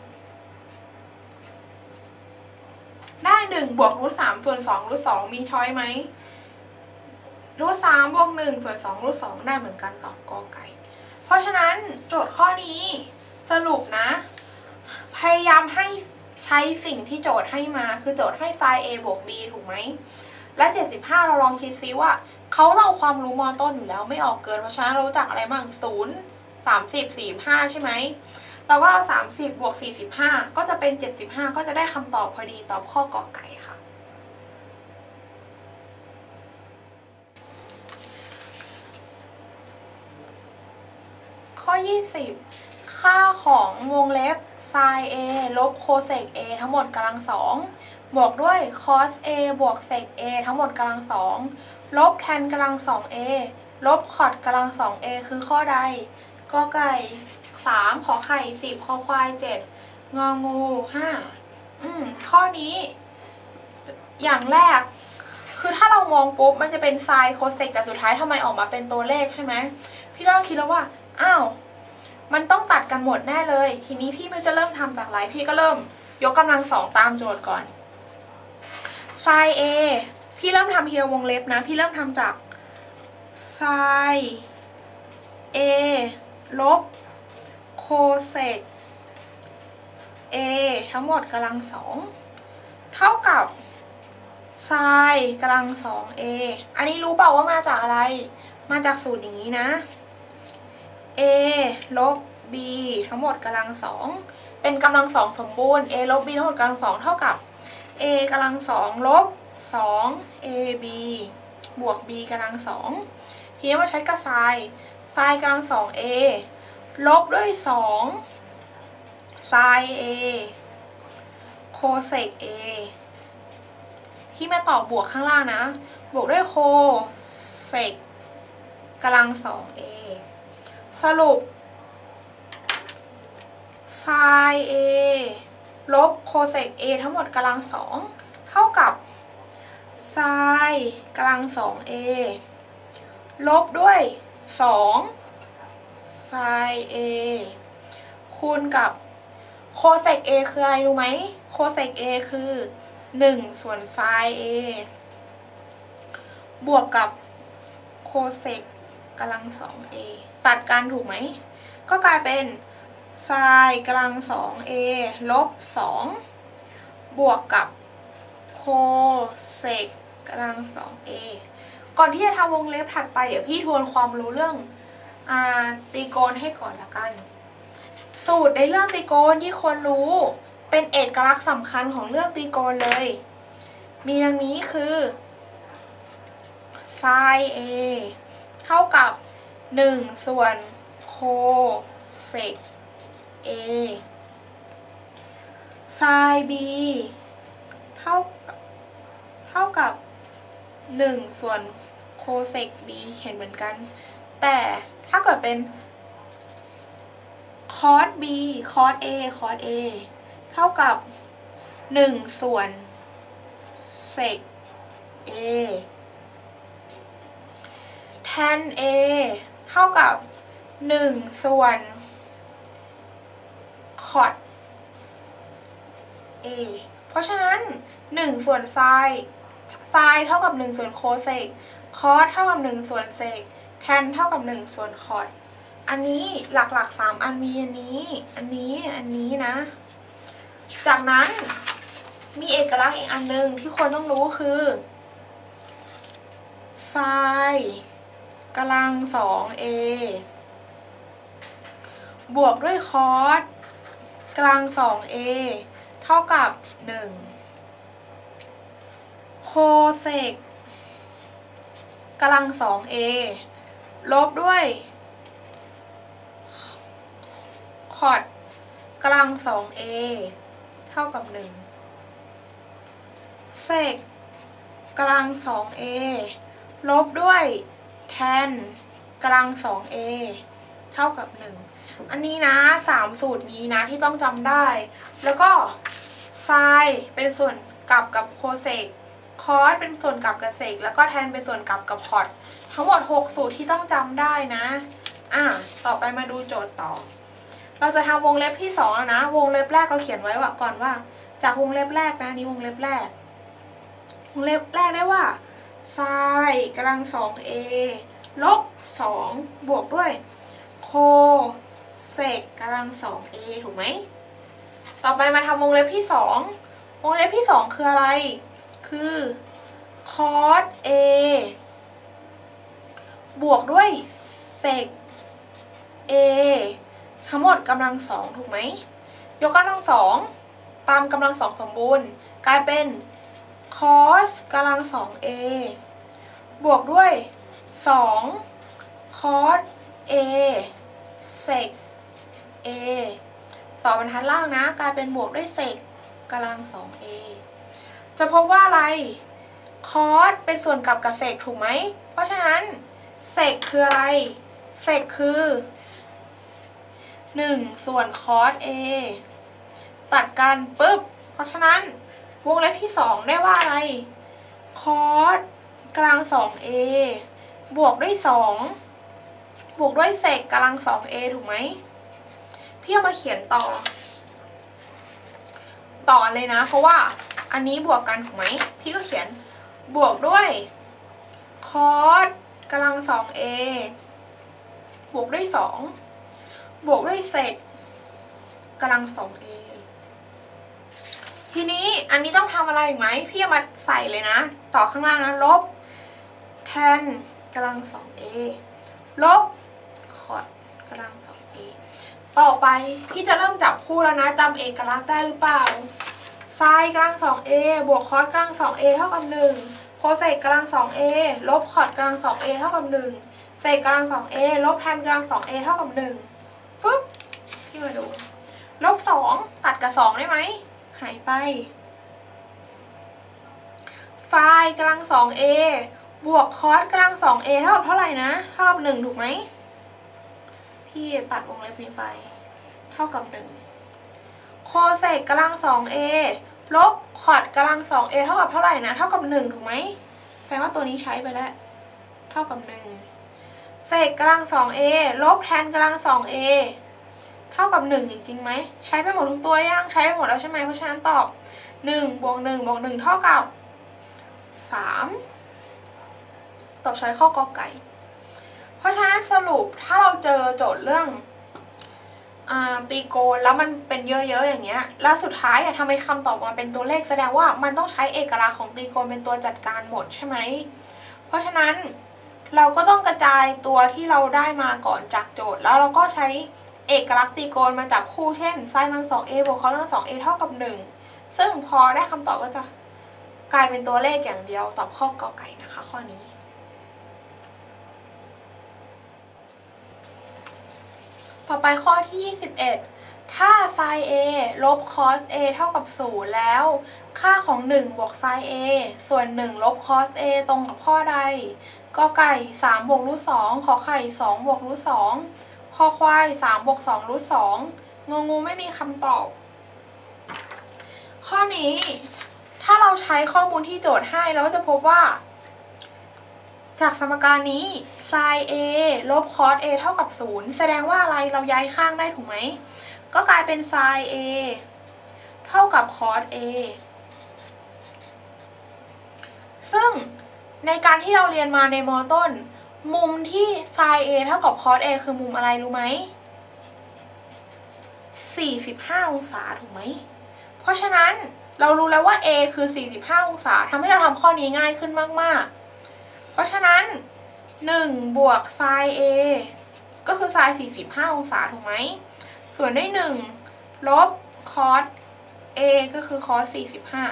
S1: ได้หนึ่งบวกรูทสามส่วนสองรูทสองมีช้อยไหมรูทสามบวกหนึ่งส่วนสองรูทสองได้เหมือนกันตอบกอไก่ เพราะฉะนั้นโจทย์ข้อนี้สรุปนะ พยายามให้ ใช้สิ่งที่โจทย์ให้มาคือโจทย์ให้ sin a บวก b ถูกไหม และ 75 เราลองคิดซิว่าเขาเราความรู้มอต้นอยู่แล้วไม่ออกเกิน เพราะฉะนั้นเรารู้จักอะไรบ้างศูนย์สามสิบสี่ห้าใช่ไหม เราก็เอา 30 บวก 45 ก็จะเป็น 75 ก็จะได้คำตอบพอดีตอบข้อกอไก่ค่ะ ข้อ 20 ของวงเล็บ sin a ลบ cosec a ทั้งหมดกำลังสองบวกด้วย cos a บวก sec a ทั้งหมดกำลังสองลบ tan กำลังสอง a ลบ cot กำลังสอง a คือข้อใดกอไก่สามขอไข่สิบคอควายเจ็ดงองูห้าอืมข้อนี้ อย่างแรก คือถ้าเรามองปุ๊บ มันจะเป็นไซน์โคเซกแต่สุดท้ายทำไมออกมาเป็นตัวเลขใช่ไหม พี่ก็คิดแล้วว่า อ้าว มันต้องตัดกันหมดแน่เลย ทีนี้พี่มันจะเริ่มทำจากไรพี่ก็เริ่มยกกำลังสองตามโจทย์ก่อนไซน์ A พี่เริ่มทำทีละวงเล็บนะ พี่เริ่มทำจากไซน์ A ลบโคเซก a ทั้งหมดกำลังสองเท่ากับไซน์กำลังสอง a อันนี้รู้เปล่าว่ามาจากอะไร มาจากสูตรอย่างนี้นะ a ลบ b ทั้งหมดกำลังสองเป็นกำลังสองสมบูรณ์ a ลบ b ทั้งหมดกำลังสองเท่ากับ a กำลังสองลบสอง ab บวก b กำลังสองทีนี้มาใช้กับไซน์ไซน์กำลังสอง a ลบด้วยสองไซน์ a โคเซก a ที่แม่ตอบบวกข้างล่างนะ บวกด้วยโคเซกกำลังสอง a สรุปไซน์ a ลบโคเซก a ทั้งหมดกำลังสองเท่ากับไซน์กำลังสอง a ลบด้วยสองไซน์ a คูณกับโคเซก a คืออะไรรู้ไหมโคเซก a คือ1ส่วนไซน์ a บวกกับโคเซก กำลังสอง a ตัดกันถูกไหม ก็กลายเป็นไซน์กำลังสอง a ลบสองบวกกับโคเซกกำลังสอง a ก่อนที่จะทำวงเล็บถัดไปเดี๋ยวพี่ทวนความรู้เรื่องอาตีโกณให้ก่อนละกัน สูตรในเรื่องตีโกณที่ควรรู้เป็นเอกลักษณ์สำคัญของเรื่องตีโกณเลย มีดังนี้คือ sin a ท่ากับ 1 ส่วน cosec a sin b เท่าเท่ากับ 1 ส่วน cosec b เห็นเหมือนกัน แต่ถ้าเกิดเป็น cos b cos a cos a เท่ากับหนึ่งส่วนเศษ a แทน a เท่ากับหนึ่งส่วนคอด a เพราะฉะนั้นหนึ่งส่วนไซน์ไซเท่ากับหนึ่งส่วนโคเซกคอสเท่ากับหนึ่งส่วนเซกแทนเท่ากับหนึ่งส่วนคอดอันนี้หลักๆสามอันมีอันนี้ อันนี้อันนี้นะ จากนั้นมีเอกลักษณ์อีกอันหนึ่งที่คนต้องรู้คือไซ กำลังสองเอบวกด้วย cos กำลังสอง A เท่ากับหนึ่งโคเซกกำลังสอง A ลบด้วย cot กำลังสอง A เท่ากับหนึ่ง sec กำลังสอง A ลบด้วย tan กำลังสอง A เท่ากับหนึ่งอันนี้นะสามสูตรนี้นะที่ต้องจำได้ แล้วก็ sin เป็นส่วนกลับกับ cosec cos เป็นส่วนกลับกับ sec แล้วก็ tan เป็นส่วนกลับกับ cot ทั้งหมด 6 สูตรที่ต้องจำได้นะ อะ ต่อไปมาดูโจทย์ต่อ เราจะทำวงเล็บที่2แล้วนะ วงเล็บแรกเราเขียนไว้ว่าก่อนว่า จากวงเล็บแรกนะนี่วงเล็บแรก วงเล็บแรกได้ว่า sin กำลังสอง A ลบสองบวกด้วยโคเซกกำลังสอง A ถูกไหม ต่อไปมาทำวงเล็บที่สองวงเล็บที่สองคืออะไร คือ cos A บวกด้วย sec A ทั้งหมดกำลังสองถูกไหม ยกกำลังสองตามกำลังสองสมบูรณ์ กลายเป็น cos กำลังสอง a บวกด้วย 2 cos a sec a ต่อบรรทัดล่างนะ กลายเป็นบวกด้วย sec กำลังสอง a จะพบว่าอะไร cos เป็นส่วนกลับกับ sec ถูกไหม เพราะฉะนั้น sec คืออะไร sec คือ 1 ส่วน cos a ตัดกันปุ๊บ เพราะฉะนั้น วงเล็บที่สองได้ว่าอะไร คอสกลางสอง a บวกด้วยสองบวกด้วยเศษกำลังสอง a ถูกไหม พี่เอามาเขียนต่อ ต่อเลยนะ เพราะว่าอันนี้บวกกันถูกไหม พี่ก็เขียนบวกด้วยคอสกำลังสอง a บวกด้วยสองบวกด้วยเศษกำลังสอง a ทีนี้อันนี้ต้องทำอะไรอีกไหมพี่เอามาใส่เลยนะ ต่อข้างล่างนะ ลบ แทนกำลังสอง a ลบคอดกำลังสอง a ต่อไปพี่จะเริ่มจับคู่แล้วนะจำเอกลักษณ์ได้หรือเปล่าไซน์กำลังสอง a บวกคอสกำลังสอง a เท่ากับหนึ่งโคเศษกำลังสอง a ลบคอดกำลังสอง a เท่ากับหนึ่งเศษกำลังสอง a ลบแทนกำลังสอง a เท่ากับหนึ่งปุ๊บพี่มาดูลบสองตัดกับสองได้ไหม หายไปไฟล์กำลังสอง a บวกคอสกำลังสอง a เท่ากับเท่าไหร่นะเท่ากับหนึ่งถูกไหมพี่ตัดวงเล็บนี้ไป เท่ากับหนึ่งโคเศษกำลังสอง a ลบคอดกำลังสอง a เท่ากับเท่าไหร่นะเท่ากับหนึ่งถูกไหมแสดงว่าตัวนี้ใช้ไปแล้ว เท่ากับหนึ่งเศษกำลังสอง a ลบแทนกำลังสอง a เท่ากับหนึ่งจริงๆไหมใช้ไปหมดทุกตัวยังใช้ไปหมดแล้วใช่ไหมเพราะฉะนั้นตอบหนึ่งบวกหนึ่งบวกหนึ่งเท่ากับสามตอบใช้ข้อกอไก่ เพราะฉะนั้นสรุปถ้าเราเจอโจทย์เรื่องอตีโกนแล้วมันเป็นเยอะๆอย่างเงี้ย แล้วสุดท้ายอะทำไมคำตอบมาเป็นตัวเลขแสดงว่ามันต้องใช้เอกลักษณ์ของตีโกนเป็นตัวจัดการหมดใช่ไหม เพราะฉะนั้นเราก็ต้องกระจายตัวที่เราได้มาก่อนจากโจทย์แล้วเราก็ใช้ เอกลักษณ์ตีโกนมาจับคู่เช่นไซน์มันสองเอบวกคอสมันสองเอเท่ากับหนึ่งซึ่งพอได้คำตอบก็จะกลายเป็นตัวเลขอย่างเดียวตอบข้อกอไก่นะคะ ข้อนี้ ต่อไปข้อที่ 21 ถ้า sin a ลบ cos a เท่ากับ 0 แล้ว ค่าของ 1 บวก sin a ส่วน 1 ลบ cos a ตรงกับข้อใดก็ไก่ 3 บวกรูท2ขอไข่ 2 บวกรูท2 อควาย3บวก2รูท2งองูไม่มีคำตอบ ข้อนี้ถ้าเราใช้ข้อมูลที่โจทย์ให้เราจะพบว่า จากสมการนี้ sin a ลบ cos a เท่ากับ 0 แสดงว่าอะไรเราย้ายข้างได้ถูกไหม ก็กลายเป็น sin a เท่ากับ cos a ซึ่งในการที่เราเรียนมาในมอต้น มุมที่ sin a เท่ากับ cos a คือมุมอะไรรู้ไหม45 องศาถูกไหม เพราะฉะนั้นเรารู้แล้วว่า a คือ 45 องศาทำให้เราทำข้อนี้ง่ายขึ้นมาก ๆ เพราะฉะนั้น 1 บวก sin a ก็คือ sin 45 องศาถูกไหม ส่วนด้วย 1 ลบ cos a ก็คือ cos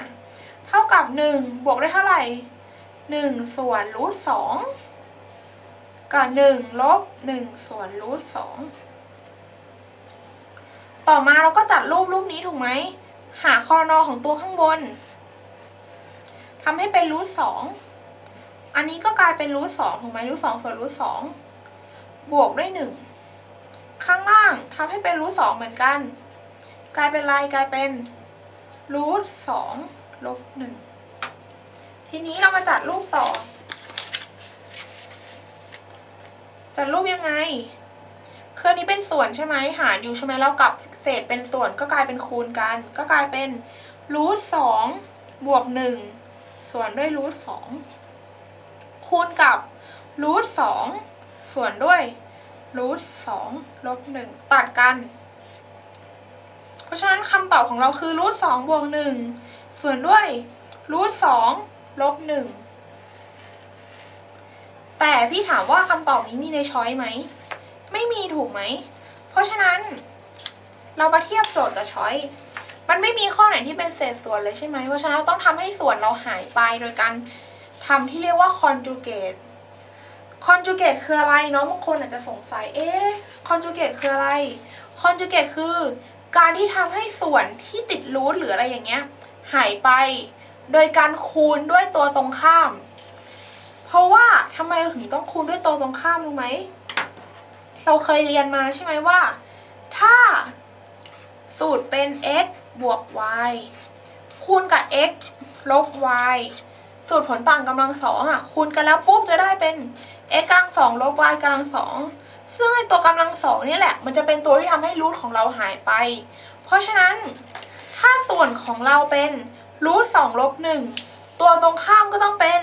S1: 45 เท่ากับ 1 บวกได้เท่าไหร่ 1 ส่วนรูท2 กับ1ลบ1ส่วนรูท2ต่อมาเราก็จัดรูปรูปนี้ถูกไหม หาคอนอของตัวข้างบนทำให้เป็นรูทสองอันนี้ก็กลายเป็นรูทสองถูกไหมรูทสองส่วนรูทสองบวกด้วยหนึ่งข้างล่างทำให้เป็นรูทสองเหมือนกัน กลายเป็นอะไรกลายเป็นรูทสองลบหนึ่งทีนี้เรามาจัดรูปต่อ จัดรูปยังไง คืออันนี้เป็นส่วนใช่ไหมหารอยู่ใช่ไหมแล้วกลับเศษเป็นส่วนก็กลายเป็นคูณกัน ก็กลายเป็นรูทสองบวกหนึ่งส่วนด้วยรูทสองคูณกับรูทสองส่วนด้วยรูทสองลบหนึ่งตัดกัน เพราะฉะนั้นคำตอบของเราคือรูทสองบวกหนึ่งส่วนด้วยรูทสองลบหนึ่ง แต่พี่ถามว่าคำตอบนี้มีในช้อยไหม ไม่มีถูกไหม เพราะฉะนั้น เรามาเทียบโจทย์กับช้อยมันไม่มีข้อไหนที่เป็นเศษส่วนเลยใช่ไหม เพราะฉะนั้นเราต้องทำให้ส่วนเราหายไปโดยการทำที่เรียกว่า conjugate conjugate คืออะไรเน้องบางคนอาจจะสงสัย เอ๊ะ conjugate คืออะไร conjugate คือการที่ทำให้ส่วนที่ติดรูทหรืออะไรอย่างเงี้ย หายไป โดยการคูณด้วยตัวตรงข้าม เพราะว่าทำไมเราถึงต้องคูณด้วยตัวตรงข้ามรู้ไหม เราเคยเรียนมาใช่ไหมว่า ถ้าสูตรเป็น x บวก y คูณกับ x ลบ y สูตรผลต่างกำลังสองอะ คูณกันแล้วปุ๊บจะได้เป็น x กลังสองลบ y กลังสองซึ่งไอตัวกำลังสองนี่แหละ มันจะเป็นตัวที่ทำให้รูทของเราหายไป เพราะฉะนั้น ถ้าส่วนของเราเป็นรูทสองลบหนึ่งตัวตรงข้ามก็ต้องเป็น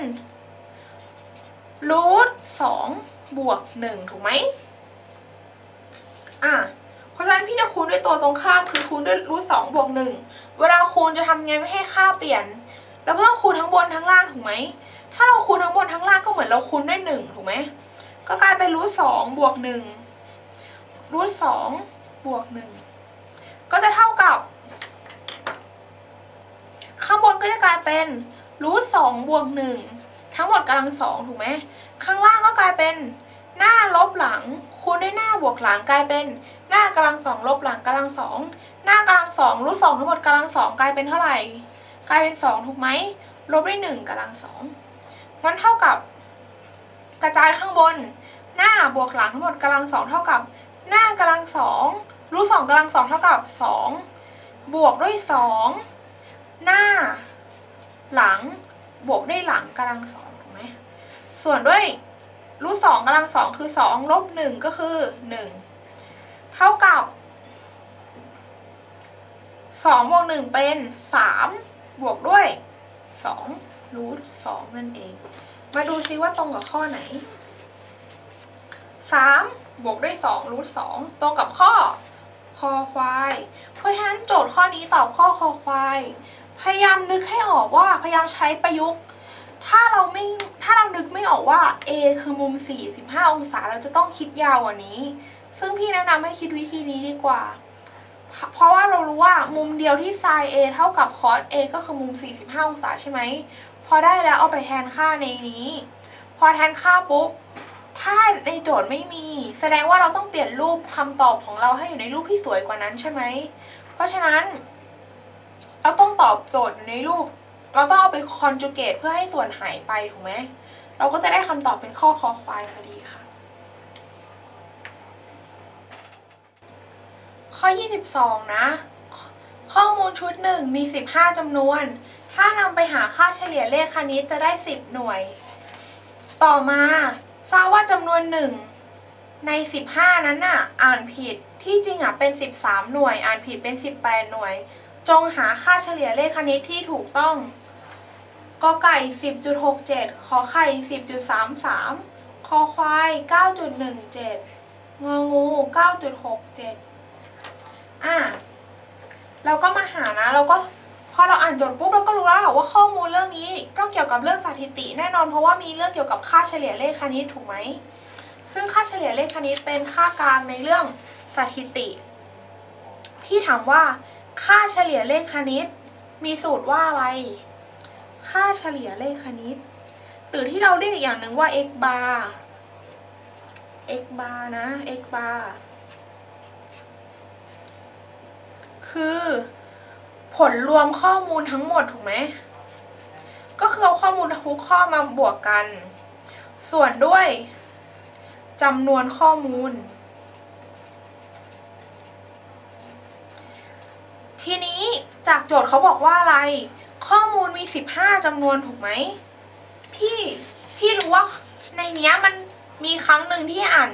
S1: รูทสองบวกหนึ่งถูกไหมอะเพราะฉะนั้นพี่จะคูณด้วยตัวตรงข้ามคือคูณด้วยรูทสองบวกหนึ่งเวลาคูณจะทำไงไม่ให้ค่าเปลี่ยน เราก็ต้องคูณทั้งบนทั้งล่างถูกไหม ถ้าเราคูณทั้งบนทั้งล่างก็เหมือนเราคูณด้วยหนึ่งถูกไหม ก็กลายเป็นรูทสองบวกหนึ่งรูทสองบวกหนึ่งก็จะเท่ากับ ข้างบนก็จะกลายเป็นรูทสองบวกหนึ่ง ทั้งหมดกำลังสองถูกไหมข้างล่างก็กลายเป็นหน้าลบหลังคูณด้วยหน้าบวกหลังกลายเป็น หน้ากำลังสองลบหลังกำลังสองหน้ากำลังสองรูทสองทั้งหมดกำลังสองกลายเป็นเท่าไหร่ กลายเป็นสองถูกไหมลบด้วยหนึ่งกำลังสองมันเท่ากับกระจายข้างบน หน้าบวกหลังทั้งหมดกำลังสองเท่ากับ หน้ากำลังสองรูทสองกำลังสองเท่ากับสองบวกด้วยสองหน้า หลัง บวกด้วยหลังกำลังสองถูกไหมส่วนด้วยรูทสองกำลังสองคือสองลบหนึ่งก็คือหนึ่งเท่ากับสองบวกหนึ่งเป็นสามบวกด้วยสองรูทสองนั่นเอง มาดูซิว่าตรงกับข้อไหนสามบวกด้วยสองรูทสองตรงกับข้อคอควาย เพราะฉะนั้นโจทย์ข้อนี้ตอบข้อคอควาย พยายามนึกให้ออกว่าพยายามใช้ประยุกต์ ถ้าเราไม่ถ้าเรานึกไม่ออกว่า A คือมุม 45 องศาเราจะต้องคิดยาวกว่านี้ ซึ่งพี่แนะนำให้คิดวิธีนี้ดีกว่า เพราะว่าเรารู้ว่ามุมเดียวที่ sin A เท่ากับ cos A ก็คือมุม 45 องศาใช่ไหม พอได้แล้วเอาไปแทนค่าในนี้ พอแทนค่าปุ๊บถ้าในโจทย์ไม่มี แสดงว่าเราต้องเปลี่ยนรูปคำตอบของเราให้อยู่ในรูปที่สวยกว่านั้นใช่ไหม เพราะฉะนั้น เราต้องตอบโจทย์อยู่ในรูป เราต้องเอาไปคอนจูเกตเพื่อให้ส่วนหายไปถูกไหม เราก็จะได้คำตอบเป็นข้อคอควายพอดีค่ะ ข้อ 22 นะ ข้อมูลชุดหนึ่งมี 15จำนวน ถ้านำไปหาค่าเฉลี่ยเลขคณิตจะได้ 10 หน่วย ต่อมาทราบว่าจำนวนหนึ่งใน 15 นั้นน่ะ อ่านผิดที่จริงอะเป็น 13 หน่วย อ่านผิดเป็น 18 หน่วย จงหาค่าเฉลี่ยเลขคณิตที่ถูกต้องกอไก่ 10.67 ขอไข่ 10.33 คอควาย 9.17 งองู 9.67 อะ เราก็มาหานะ เราก็พอเราอ่านจทย์ปุ๊บเราก็รู้แล้วว่าข้อมูลเรื่องนี้ก็เกี่ยวกับเรื่องสถิติ แน่นอนเพราะว่ามีเรื่องเกี่ยวกับค่าเฉลี่ยเลขคณิตถูกไหม ซึ่งค่าเฉลี่ยเลขคณิตเป็นค่ากลางในเรื่องสถิติ ที่ถามว่า ค่าเฉลี่ยเลขคณิต มีสูตรว่าอะไร ค่าเฉลี่ยเลขคณิต หรือที่เราเรียกอีกอย่างหนึ่งว่า x bar x bar นะ x bar คือผลรวมข้อมูลทั้งหมดถูกไหม ก็คือเอาข้อมูลทุกข้อมาบวกกัน ส่วนด้วยจำนวนข้อมูล ทีนี้จากโจทย์เขาบอกว่าอะไร ข้อมูลมี 15จำนวนถูกไหม พี่พี่รู้ว่าในเนี้ยมันมีครั้งหนึ่งที่อ่าน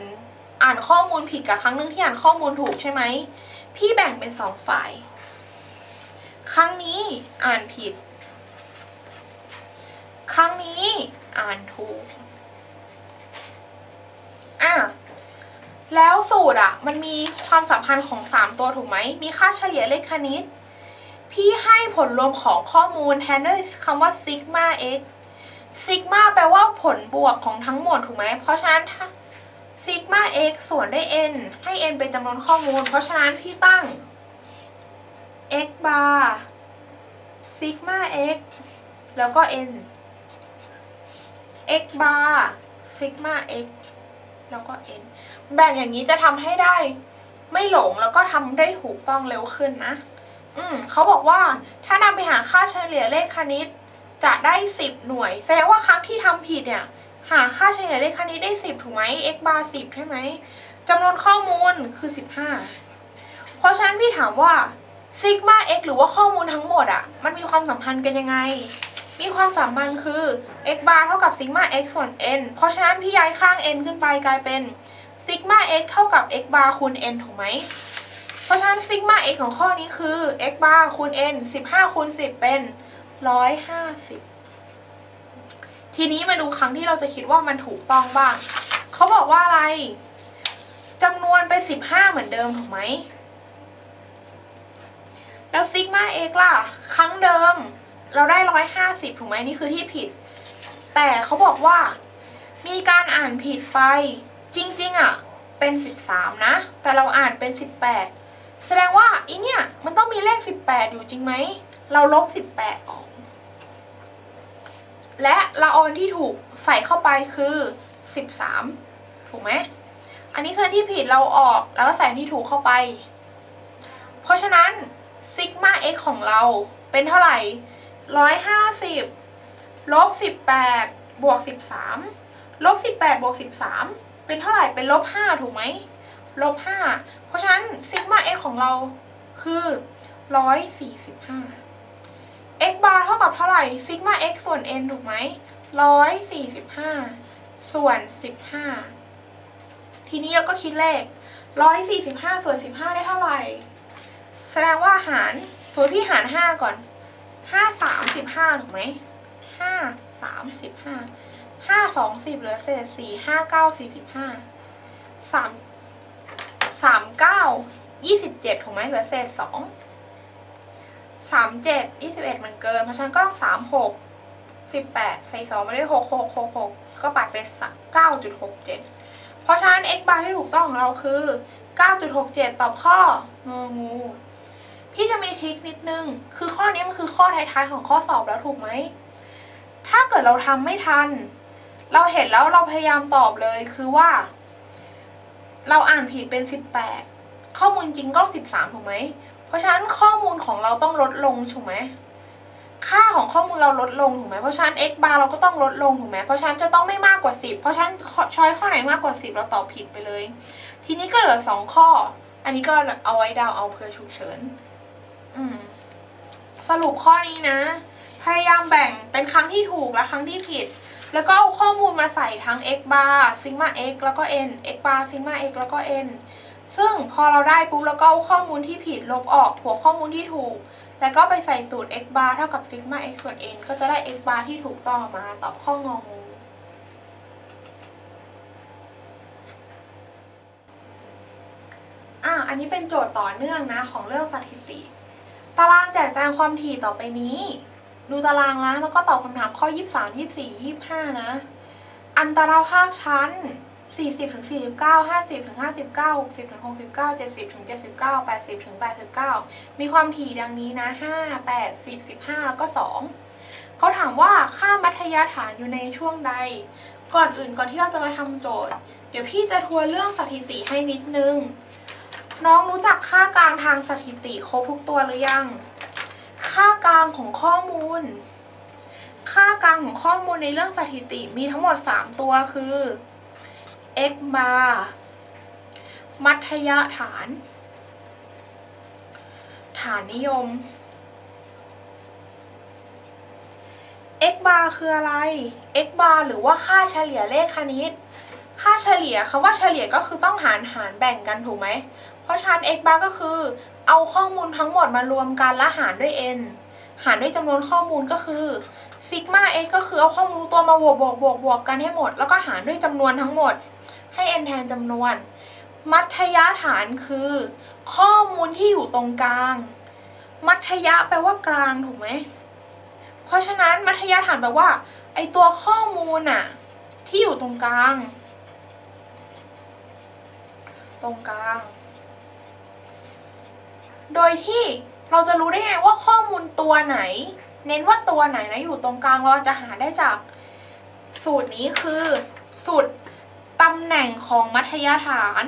S1: อ่านข้อมูลผิดกับครั้งหนึ่งที่อ่านข้อมูลถูกใช่ไหม พี่แบ่งเป็นสองฝ่าย ครั้งนี้อ่านผิด ครั้งนี้อ่านถูกอะ แล้วสูตรอะมันมีความสัมพันธ์ของ 3 ตัวถูกไหม มีค่าเฉลี่ยเลขคณิต พี่ให้ผลรวมของข้อมูลแทนด้วยคำว่าซิกมา x ซิกมาแปลว่าผลบวกของทั้งหมดถูกไหม เพราะฉะนั้นถ้าซิกมา x ส่วนด้วย n ให้ n เป็นจำนวนข้อมูล เพราะฉะนั้นพี่ตั้ง x bar ซิกมา x แล้วก็ n x bar ซิกมา x แล้วก็ n แบ่งอย่างนี้จะทำให้ได้ ไม่หลงแล้วก็ทำได้ถูกต้องเร็วขึ้นนะ อืมเขาบอกว่าถ้านำไปหาค่าเฉลี่ยเลขคณิต จะได้ 10 หน่วย แสดงว่าครั้งที่ทำผิดเนี่ย หาค่าเฉลี่ยเลขคณิตได้ 10 ถูกไหม x bar 10 ใช่ไหมจำนวนข้อมูลคือ 15 เพราะฉะนั้นพี่ถามว่าซิกมา x หรือว่าข้อมูลทั้งหมดอะมันมีความสัมพันธ์กันยังไง มีความสัมพันธ์คือ x bar เท่ากับซิกมา x ส่วน n เพราะฉะนั้นพี่ย้ายข้าง n ขึ้นไปกลายเป็น ซิกมา x เท่ากับ x bar คูณ n ถูกไหม เพราะฉะนั้นซิกมา x ของข้อนี้คือ x bar คูณ n 15คูณ10 เป็น 150 ทีนี้มาดูครั้งที่เราจะคิดว่ามันถูกต้องบ้าง เขาบอกว่าอะไรจำนวนเป็น 15 เหมือนเดิมถูกไหม แล้วซิกมา x ล่ะ ครั้งเดิมเราได้ 150 ถูกไหมนี่คือที่ผิด แต่เขาบอกว่า มีการอ่านผิดไป จริงๆอะเป็น 13 นะ แต่เราอ่านเป็น 18 แสดงว่าอีเนี่ยมันต้องมีเลข 18 อยู่จริงไหม เราลบ 18 ออก และละออนที่ถูกใส่เข้าไปคือ 13 ถูกไหม อันนี้คือที่ผิดเราออกแล้วก็ใส่ที่ถูกเข้าไป เพราะฉะนั้นซิกมา x ของเราเป็นเท่าไหร่ 150 ลบ 18 บวก 13 ลบ 18 บวก 13 เป็นเท่าไหร่เป็นลบ5ถูกไหมลบ5เพราะฉะนั้นซิกมา x ของเราคือ145 x bar เท่ากับเท่าไหร่ซิกมา x ส่วน n ถูกไหม145ส่วน15ทีนี้เราก็คิดเลข145ส่วน15ได้เท่าไหร่ แสดงว่าหารสมมติพี่หาร5ก่อน5 3 15ถูกไหม ห้าสองสิบเหลือเศษสี่ห้าเก้าสี่สิบห้าสามสามเก้ายี่สิบเจ็ดถูกไหมเหลือเศษสองสามเจ็ดยี่สิบเอ็ดมันเกิน เพราะฉะนั้นก็ต้องสามหกสิบแปดใส่สองไปด้วยหกหกหกหกก็ปัดไปเก้าจุดหกเจ็ดเพราะฉะนั้น x bar ที่ถูกต้องของเราคือเก้าจุดหกเจ็ดตอบข้ององู พี่จะมีทริกนิดนึง คือข้อนี้มันคือข้อท้ายๆของข้อสอบแล้วถูกไหม ถ้าเกิดเราทำไม่ทัน เราเห็นแล้วเราพยายามตอบเลยคือว่า เราอ่านผิดเป็น18ข้อมูลจริงก็13ถูกไหม เพราะฉะนั้นข้อมูลของเราต้องลดลงถูกไหมค่าของข้อมูลเราลดลงถูกไหมเพราะฉะนั้น x bar เราก็ต้องลดลงถูกไหมเพราะฉะนั้นจะต้องไม่มากกว่า 10 เพราะฉะนั้นช้อยข้อไหนมากกว่า 10 เราตอบผิดไปเลย ทีนี้ก็เหลือ 2 ข้อ อันนี้ก็เอาไว้ดาวเอาเพื่อฉุกเฉินอืมสรุปข้อนี้นะ พยายามแบ่งเป็นครั้งที่ถูกและครั้งที่ผิด แล้วก็เอาข้อมูลมาใส่ทั้ง x bar sigma x แล้วก็ n x bar sigma x แล้วก็ n ซึ่งพอเราได้ปุ๊บแล้วก็เอาข้อมูลที่ผิดลบออกบวกข้อมูลที่ถูก แล้วก็ไปใส่สูตร x bar เท่ากับ sigma x ส่วน n ก็จะได้ x bar ที่ถูกต้องมาตอบข้ององูอะอันนี้เป็นโจทย์ต่อเนื่องนะของเรื่องสถิติ ตารางแจกแจงความถี่ต่อไปนี้ ดูตารางแล้วแล้วก็ตอบคำถามข้อ 23 24 25 นะ อันตราภาคชั้น 40ถึง49 50ถึง59 60ถึง69 70ถึง79 80ถึง89 มีความถี่ดังนี้นะ 5 8 10 15 แล้วก็ 2 เขาถามว่าค่ามัธยฐานอยู่ในช่วงใด ก่อนอื่นก่อนที่เราจะมาทำโจทย์ เดี๋ยวพี่จะทัวนเรื่องสถิติให้นิดนึง น้องรู้จักค่ากลางทางสถิติครบทุกตัวหรือยัง ค่ากลางของข้อมูล ค่ากลางของข้อมูลในเรื่องสถิติมีทั้งหมด 3 ตัวคือ x bar มัธยฐาน ฐานนิยม x bar คืออะไร x bar หรือว่าค่าเฉลี่ยเลขคณิต ค่าเฉลี่ยคำว่าเฉลี่ยก็คือต้องหารหารแบ่งกันถูกไหม เพราะฉะนั้น x bar ก็คือ เอาข้อมูลทั้งหมดมารวมกันและหารด้วย n หารด้วยจำนวนข้อมูลก็คือ sigma x ก็คือเอาข้อมูลตัวมาบวกบวกบวกบวกกันให้หมด แล้วก็หารด้วยจำนวนทั้งหมด ให้ n แทนจำนวน มัธยฐานคือ ข้อมูลที่อยู่ตรงกลาง มัธยะแปลว่ากลางถูกไหมเพราะฉะนั้นมัธยฐานแปลว่า ไอตัวข้อมูลอะที่อยู่ตรงกลาง ตรงกลาง โดยที่เราจะรู้ได้ไงว่าข้อมูลตัวไหน เน้นว่าตัวไหนนะอยู่ตรงกลางเราจะหาได้จากสูตรนี้คือสูตรตำแหน่งของมัธยฐาน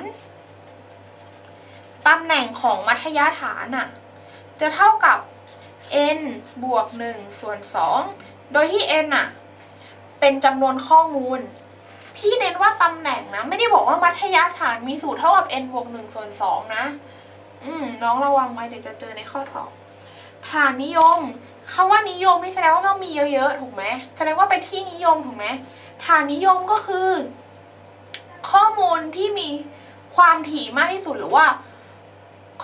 S1: ตำแหน่งของมัธยฐานอะจะเท่ากับ n บวก1ส่วน 2 โดยที่ n อะเป็นจำนวนข้อมูล พี่เน้นว่าตำแหน่งนะ ไม่ได้บอกว่ามัธยฐานมีสูตรเท่ากับ n บวก1ส่วน2นะ อืมน้องระวังไว้เดี๋ยวจะเจอในข้อสอบฐานนิยมคำว่านิยมนี่แสดงว่าต้องมีเยอะๆถูกไหมแสดงว่าเป็นที่นิยมถูกไหมฐานนิยมก็คือ ข้อมูลที่มีความถี่มากที่สุดหรือว่า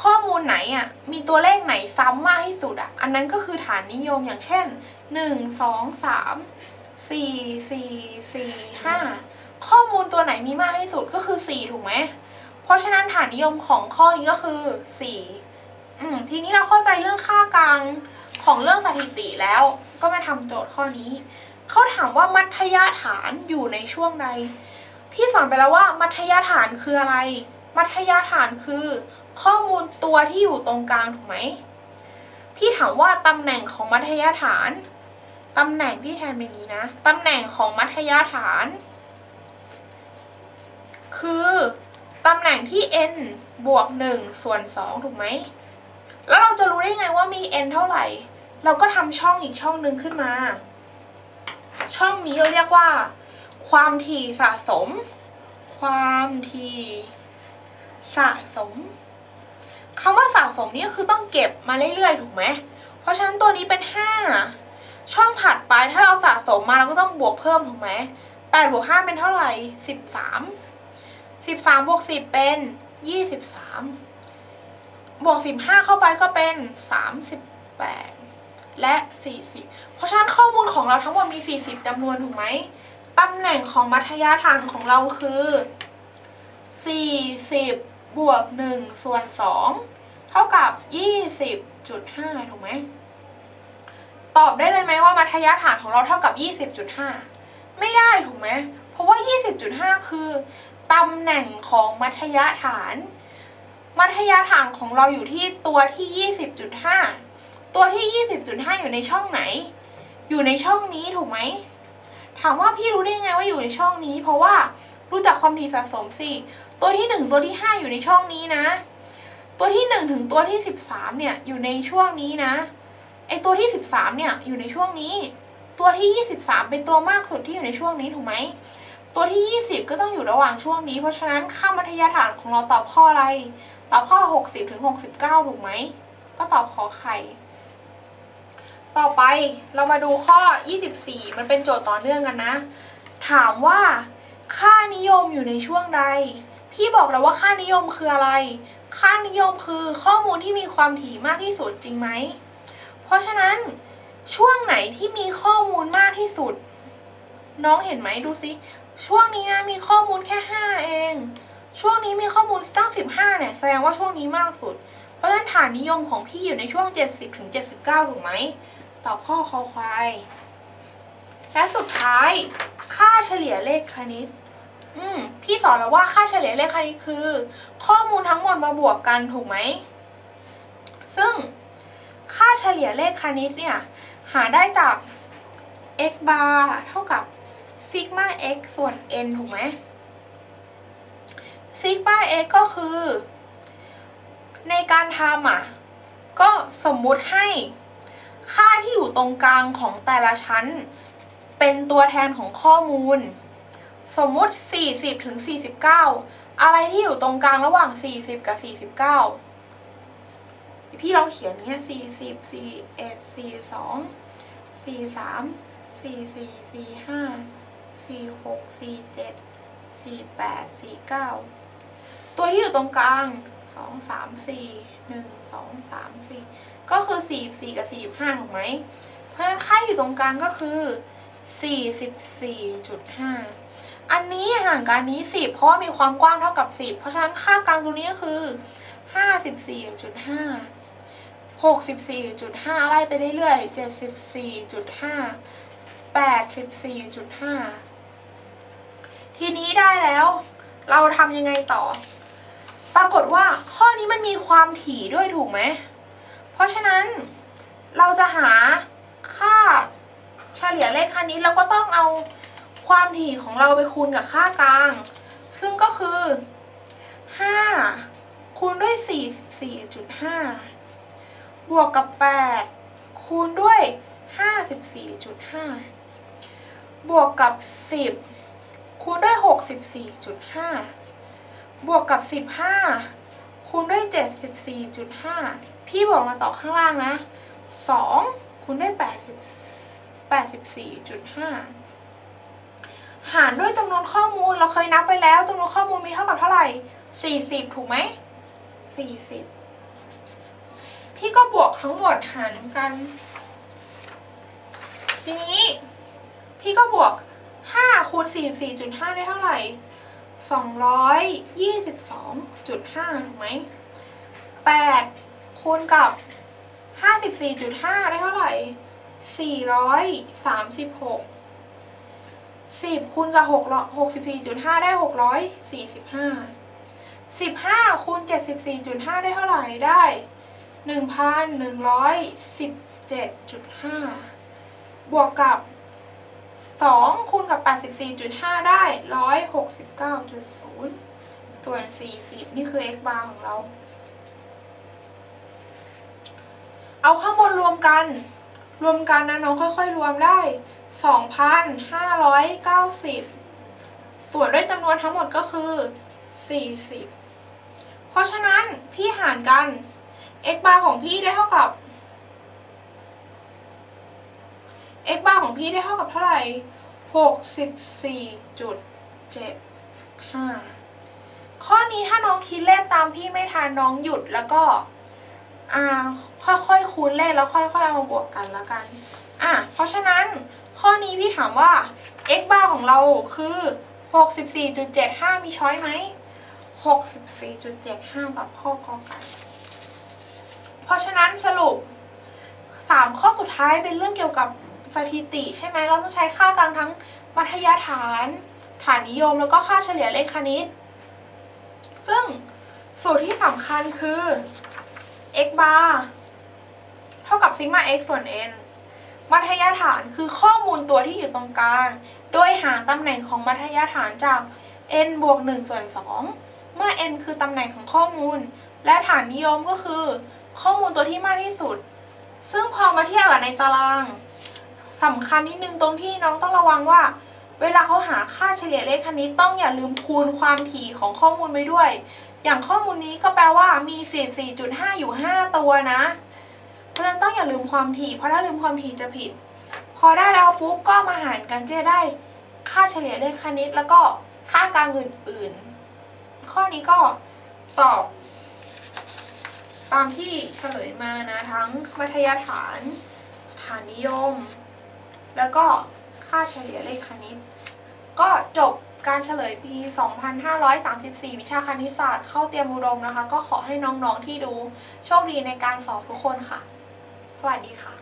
S1: ข้อมูลไหนอะมีตัวเลขไหนซ้ำมากที่สุดอะ อันนั้นก็คือฐานนิยมอย่างเช่นหนึ่งสองสามสี่สี่สี่ห้าข้อมูลตัวไหนมีมากที่สุดก็คือสี่ถูกไหม เพราะฉะนั้นฐานนิยมของข้อนี้ก็คือสี่อืมทีนี้เราเข้าใจเรื่องค่ากลางของเรื่องสถิติแล้วก็มาทำโจทย์ข้อนี้ เขาถามว่ามัธยฐานอยู่ในช่วงใด พี่สอนไปแล้วว่ามัธยฐานคืออะไร มัธยฐานคือ ข้อมูลตัวที่อยู่ตรงกลางถูกไหม พี่ถามว่าตำแหน่งของมัธยฐานตำแหน่งพี่แทนเป็นนี้นะตำแหน่งของมัธยฐาน คือ ตำแหน่งที่ n บวก 1 ส่วน 2 ถูกไหม แล้วเราจะรู้ได้ไงว่ามี n เท่าไหร่ เราก็ทำช่องอีกช่องหนึ่งขึ้นมา ช่องนี้เราเรียกว่า ความถี่สะสม ความถี่สะสมคำว่าสะสมนี่ก็คือต้องเก็บมาเรื่อยๆ ถูกไหม เพราะฉะนั้นตัวนี้เป็น 5 ช่องถัดไปถ้าเราสะสมมาเราก็ต้องบวกเพิ่มถูกไหม8บวก5เป็นเท่าไหร่ 13 13บสามบวก10เป็น23บสามบวก15เข้าไปก็เป็น38แปดและ40เพราะฉะนั้นข้อมูลของเราทั้งหมดมี40จำนวนถูกไหมตำแหน่งของมัธยฐานของเราคือ40บบวก1ส่วน2เท่ากับ20.5ถูกไหมตอบได้เลยไหมว่ามัธยฐานของเราเท่ากับ20.5ไม่ได้ถูกไหมเพราะว่า20.5คือ ตำแหน่งของมัธยฐาน มัธยฐานของเราอยู่ที่ตัวที่ 20.5 ตัวที่ 20.5 อยู่ในช่องไหน อยู่ในช่องนี้ถูกไหม ถามว่าพี่รู้ได้ไงว่าอยู่ในช่องนี้ เพราะว่ารู้จักความถี่สะสมสิ ตัวที่ 1 ตัวที่ 5 อยู่ในช่องนี้นะ ตัวที่ 1 ถึงตัวที่ 13 เนี่ยอยู่ในช่วงนี้นะ ไอตัวที่ 13 เนี่ยอยู่ในช่วงนี้ ตัวที่ 23 เป็นตัวมากสุดที่อยู่ในช่วงนี้ถูกไหม ตัวที่ 20 ก็ต้องอยู่ระหว่างช่วงนี้ เพราะฉะนั้นค่ามัธยฐานของเราตอบข้ออะไร ตอบข้อ 60ถึง69 ถูกไหม ก็ตอบขอไข่ ต่อไปเรามาดูข้อ 24 มันเป็นโจทย์ต่อเนื่องกันนะ ถามว่า ค่านิยมอยู่ในช่วงใด พี่บอกแล้วว่าค่านิยมคืออะไร ค่านิยมคือข้อมูลที่มีความถี่มากที่สุดจริงไหม เพราะฉะนั้นช่วงไหนที่มีข้อมูลมากที่สุด น้องเห็นไหมดูสิ ช่วงนี้นะมีข้อมูลแค่ 5 เอง ช่วงนี้มีข้อมูลตั้ง 15 เนี่ย แสดงว่าช่วงนี้มากสุด เพราะฉะนั้นฐานนิยมของพี่อยู่ในช่วง 70ถึง79 ถูกไหม ตอบข้อคอควาย และสุดท้าย ค่าเฉลี่ยเลขคณิต อืมพี่สอนแล้วว่าค่าเฉลี่ยเลขคณิตคือ ข้อมูลทั้งหมดมาบวกกันถูกไหม ซึ่งค่าเฉลี่ยเลขคณิตเนี่ย หาได้จาก x bar เท่ากับ ซิกมา x ส่วน n ถูกไหมซิกมา x ก็คือ ในการทำอะ ก็สมมุติให้ค่าที่อยู่ตรงกลางของแต่ละชั้น เป็นตัวแทนของข้อมูล สมมุติ 40ถึง49 อะไรที่อยู่ตรงกลางระหว่าง 40 กับ 49 พี่ลองเขียนเนี้ย40 41 42 43 44 45 46 47 48 49ตัวที่อยู่ตรงกลาง2 3 4 1 2 3 4ก็คือ44กับ45ถูกไหม เพราะฉะนั้นค่าอยู่ตรงกลางก็คือ44.5อันนี้ห่างกันนี้10เพราะว่ามีความกว้างเท่ากับ10เพราะฉะนั้นค่ากลางตรงนี้ก็คือ54.5 64.5ไล่ไปเรื่อยๆ74.5 84.5 ทีนี้ได้แล้ว เราทำยังไงต่อ ปรากฏว่าข้อนี้มันมีความถี่ด้วยถูกไหม เพราะฉะนั้นเราจะหาค่าเฉลี่ยเลขคณิตเราก็ต้องเอาความถี่ของเราไปคูณกับค่ากลาง ซึ่งก็คือ 5 คูณด้วย 44.5 บวกกับ 8 คูณด้วย 54.5 บวกกับ 10 คูณด้วย 64.5 บวกกับ 15 คูณด้วย 74.5 พี่บอกมาต่อข้างล่างนะ 2 คูณด้วย 80 84.5 หารด้วยจำนวนข้อมูลเราเคยนับไปแล้วจำนวนข้อมูลมีเท่ากับเท่าไหร่ 40 ถูกไหม 40 พี่ก็บวกทั้งหมดหารกัน ทีนี้ พี่ก็บวก 5คูณ44.5 ได้เท่าไหร่ 222.5 ถูกไหม8คูณกับ 54.5 ได้เท่าไหร่ 436 10คูณกับ6 64.5 ได้ 645 15คูณ74.5 ได้เท่าไหร่ได้ 1,117.5 บวกกับ 2คูณกับ 84.5 ได้ 169.0 ส่วน 40 นี่คือ x bar ของเรา เอาข้างบนรวมกัน รวมกันนะน้องค่อยๆ รวมได้ 2,590 ส่วนด้วยจำนวนทั้งหมดก็คือ 40 เพราะฉะนั้นพี่หารกัน x bar ของพี่ได้เท่ากับ x bar ของพี่ได้เท่ากับเท่าไหร่64.75 ข้อนี้ถ้าน้องคิดเลขตามพี่ไม่ทันน้องหยุดแล้วก็อ่าค่อยๆคูณเลขแล้วค่อยๆเอามาบวกกันแล้วกัน อะ เพราะฉะนั้นข้อนี้พี่ถามว่า x bar ของเราคือ 64.75 มีช้อยไหม 64.75กับข้อกอไก่เพราะฉะนั้นสรุป 3 ข้อสุดท้ายเป็นเรื่องเกี่ยวกับ สถิติใช่ไหมเราต้องใช้ค่ากลางทั้งมัธยฐาน ฐานนิยมแล้วก็ค่าเฉลี่ยเลขคณิต ซึ่งสูตรที่สำคัญคือ x bar เท่ากับซิกมา x ส่วน n มัธยฐานคือข้อมูลตัวที่อยู่ตรงกลาง โดยหาตำแหน่งของมัธยฐานจาก n บวก1ส่วน 2 เมื่อ n คือตำแหน่งของข้อมูล และฐานนิยมก็คือ ข้อมูลตัวที่มากที่สุด ซึ่งพอมาเทียบกับในตาราง สำคัญนิดนึงตรงที่น้องต้องระวังว่า เวลาเขาหาค่าเฉลี่ยเลขคณิตต้องอย่าลืมคูณความถี่ของข้อมูลไปด้วย อย่างข้อมูลนี้ก็แปลว่ามี 44.5 อยู่ 5 ตัวนะ เพราะฉะนั้นต้องอย่าลืมความถี่ เพราะถ้าลืมความถี่จะผิด พอได้แล้วปุ๊บก็มาหารกันจะได้ ค่าเฉลี่ยเลขคณิต แล้วก็ค่ากลางอื่นๆ ข้อนี้ก็ตอบตามที่เฉลยมานะทั้งมัธยฐาน ฐานนิยม แล้วก็ค่าเฉลี่ยเลขคณิต ก็จบการเฉลยปี 2534 วิชาคณิตศาสตร์เข้าเตรียมอุดมนะคะ ก็ขอให้น้องๆที่ดูโชคดีในการสอบทุกคนค่ะ สวัสดีค่ะ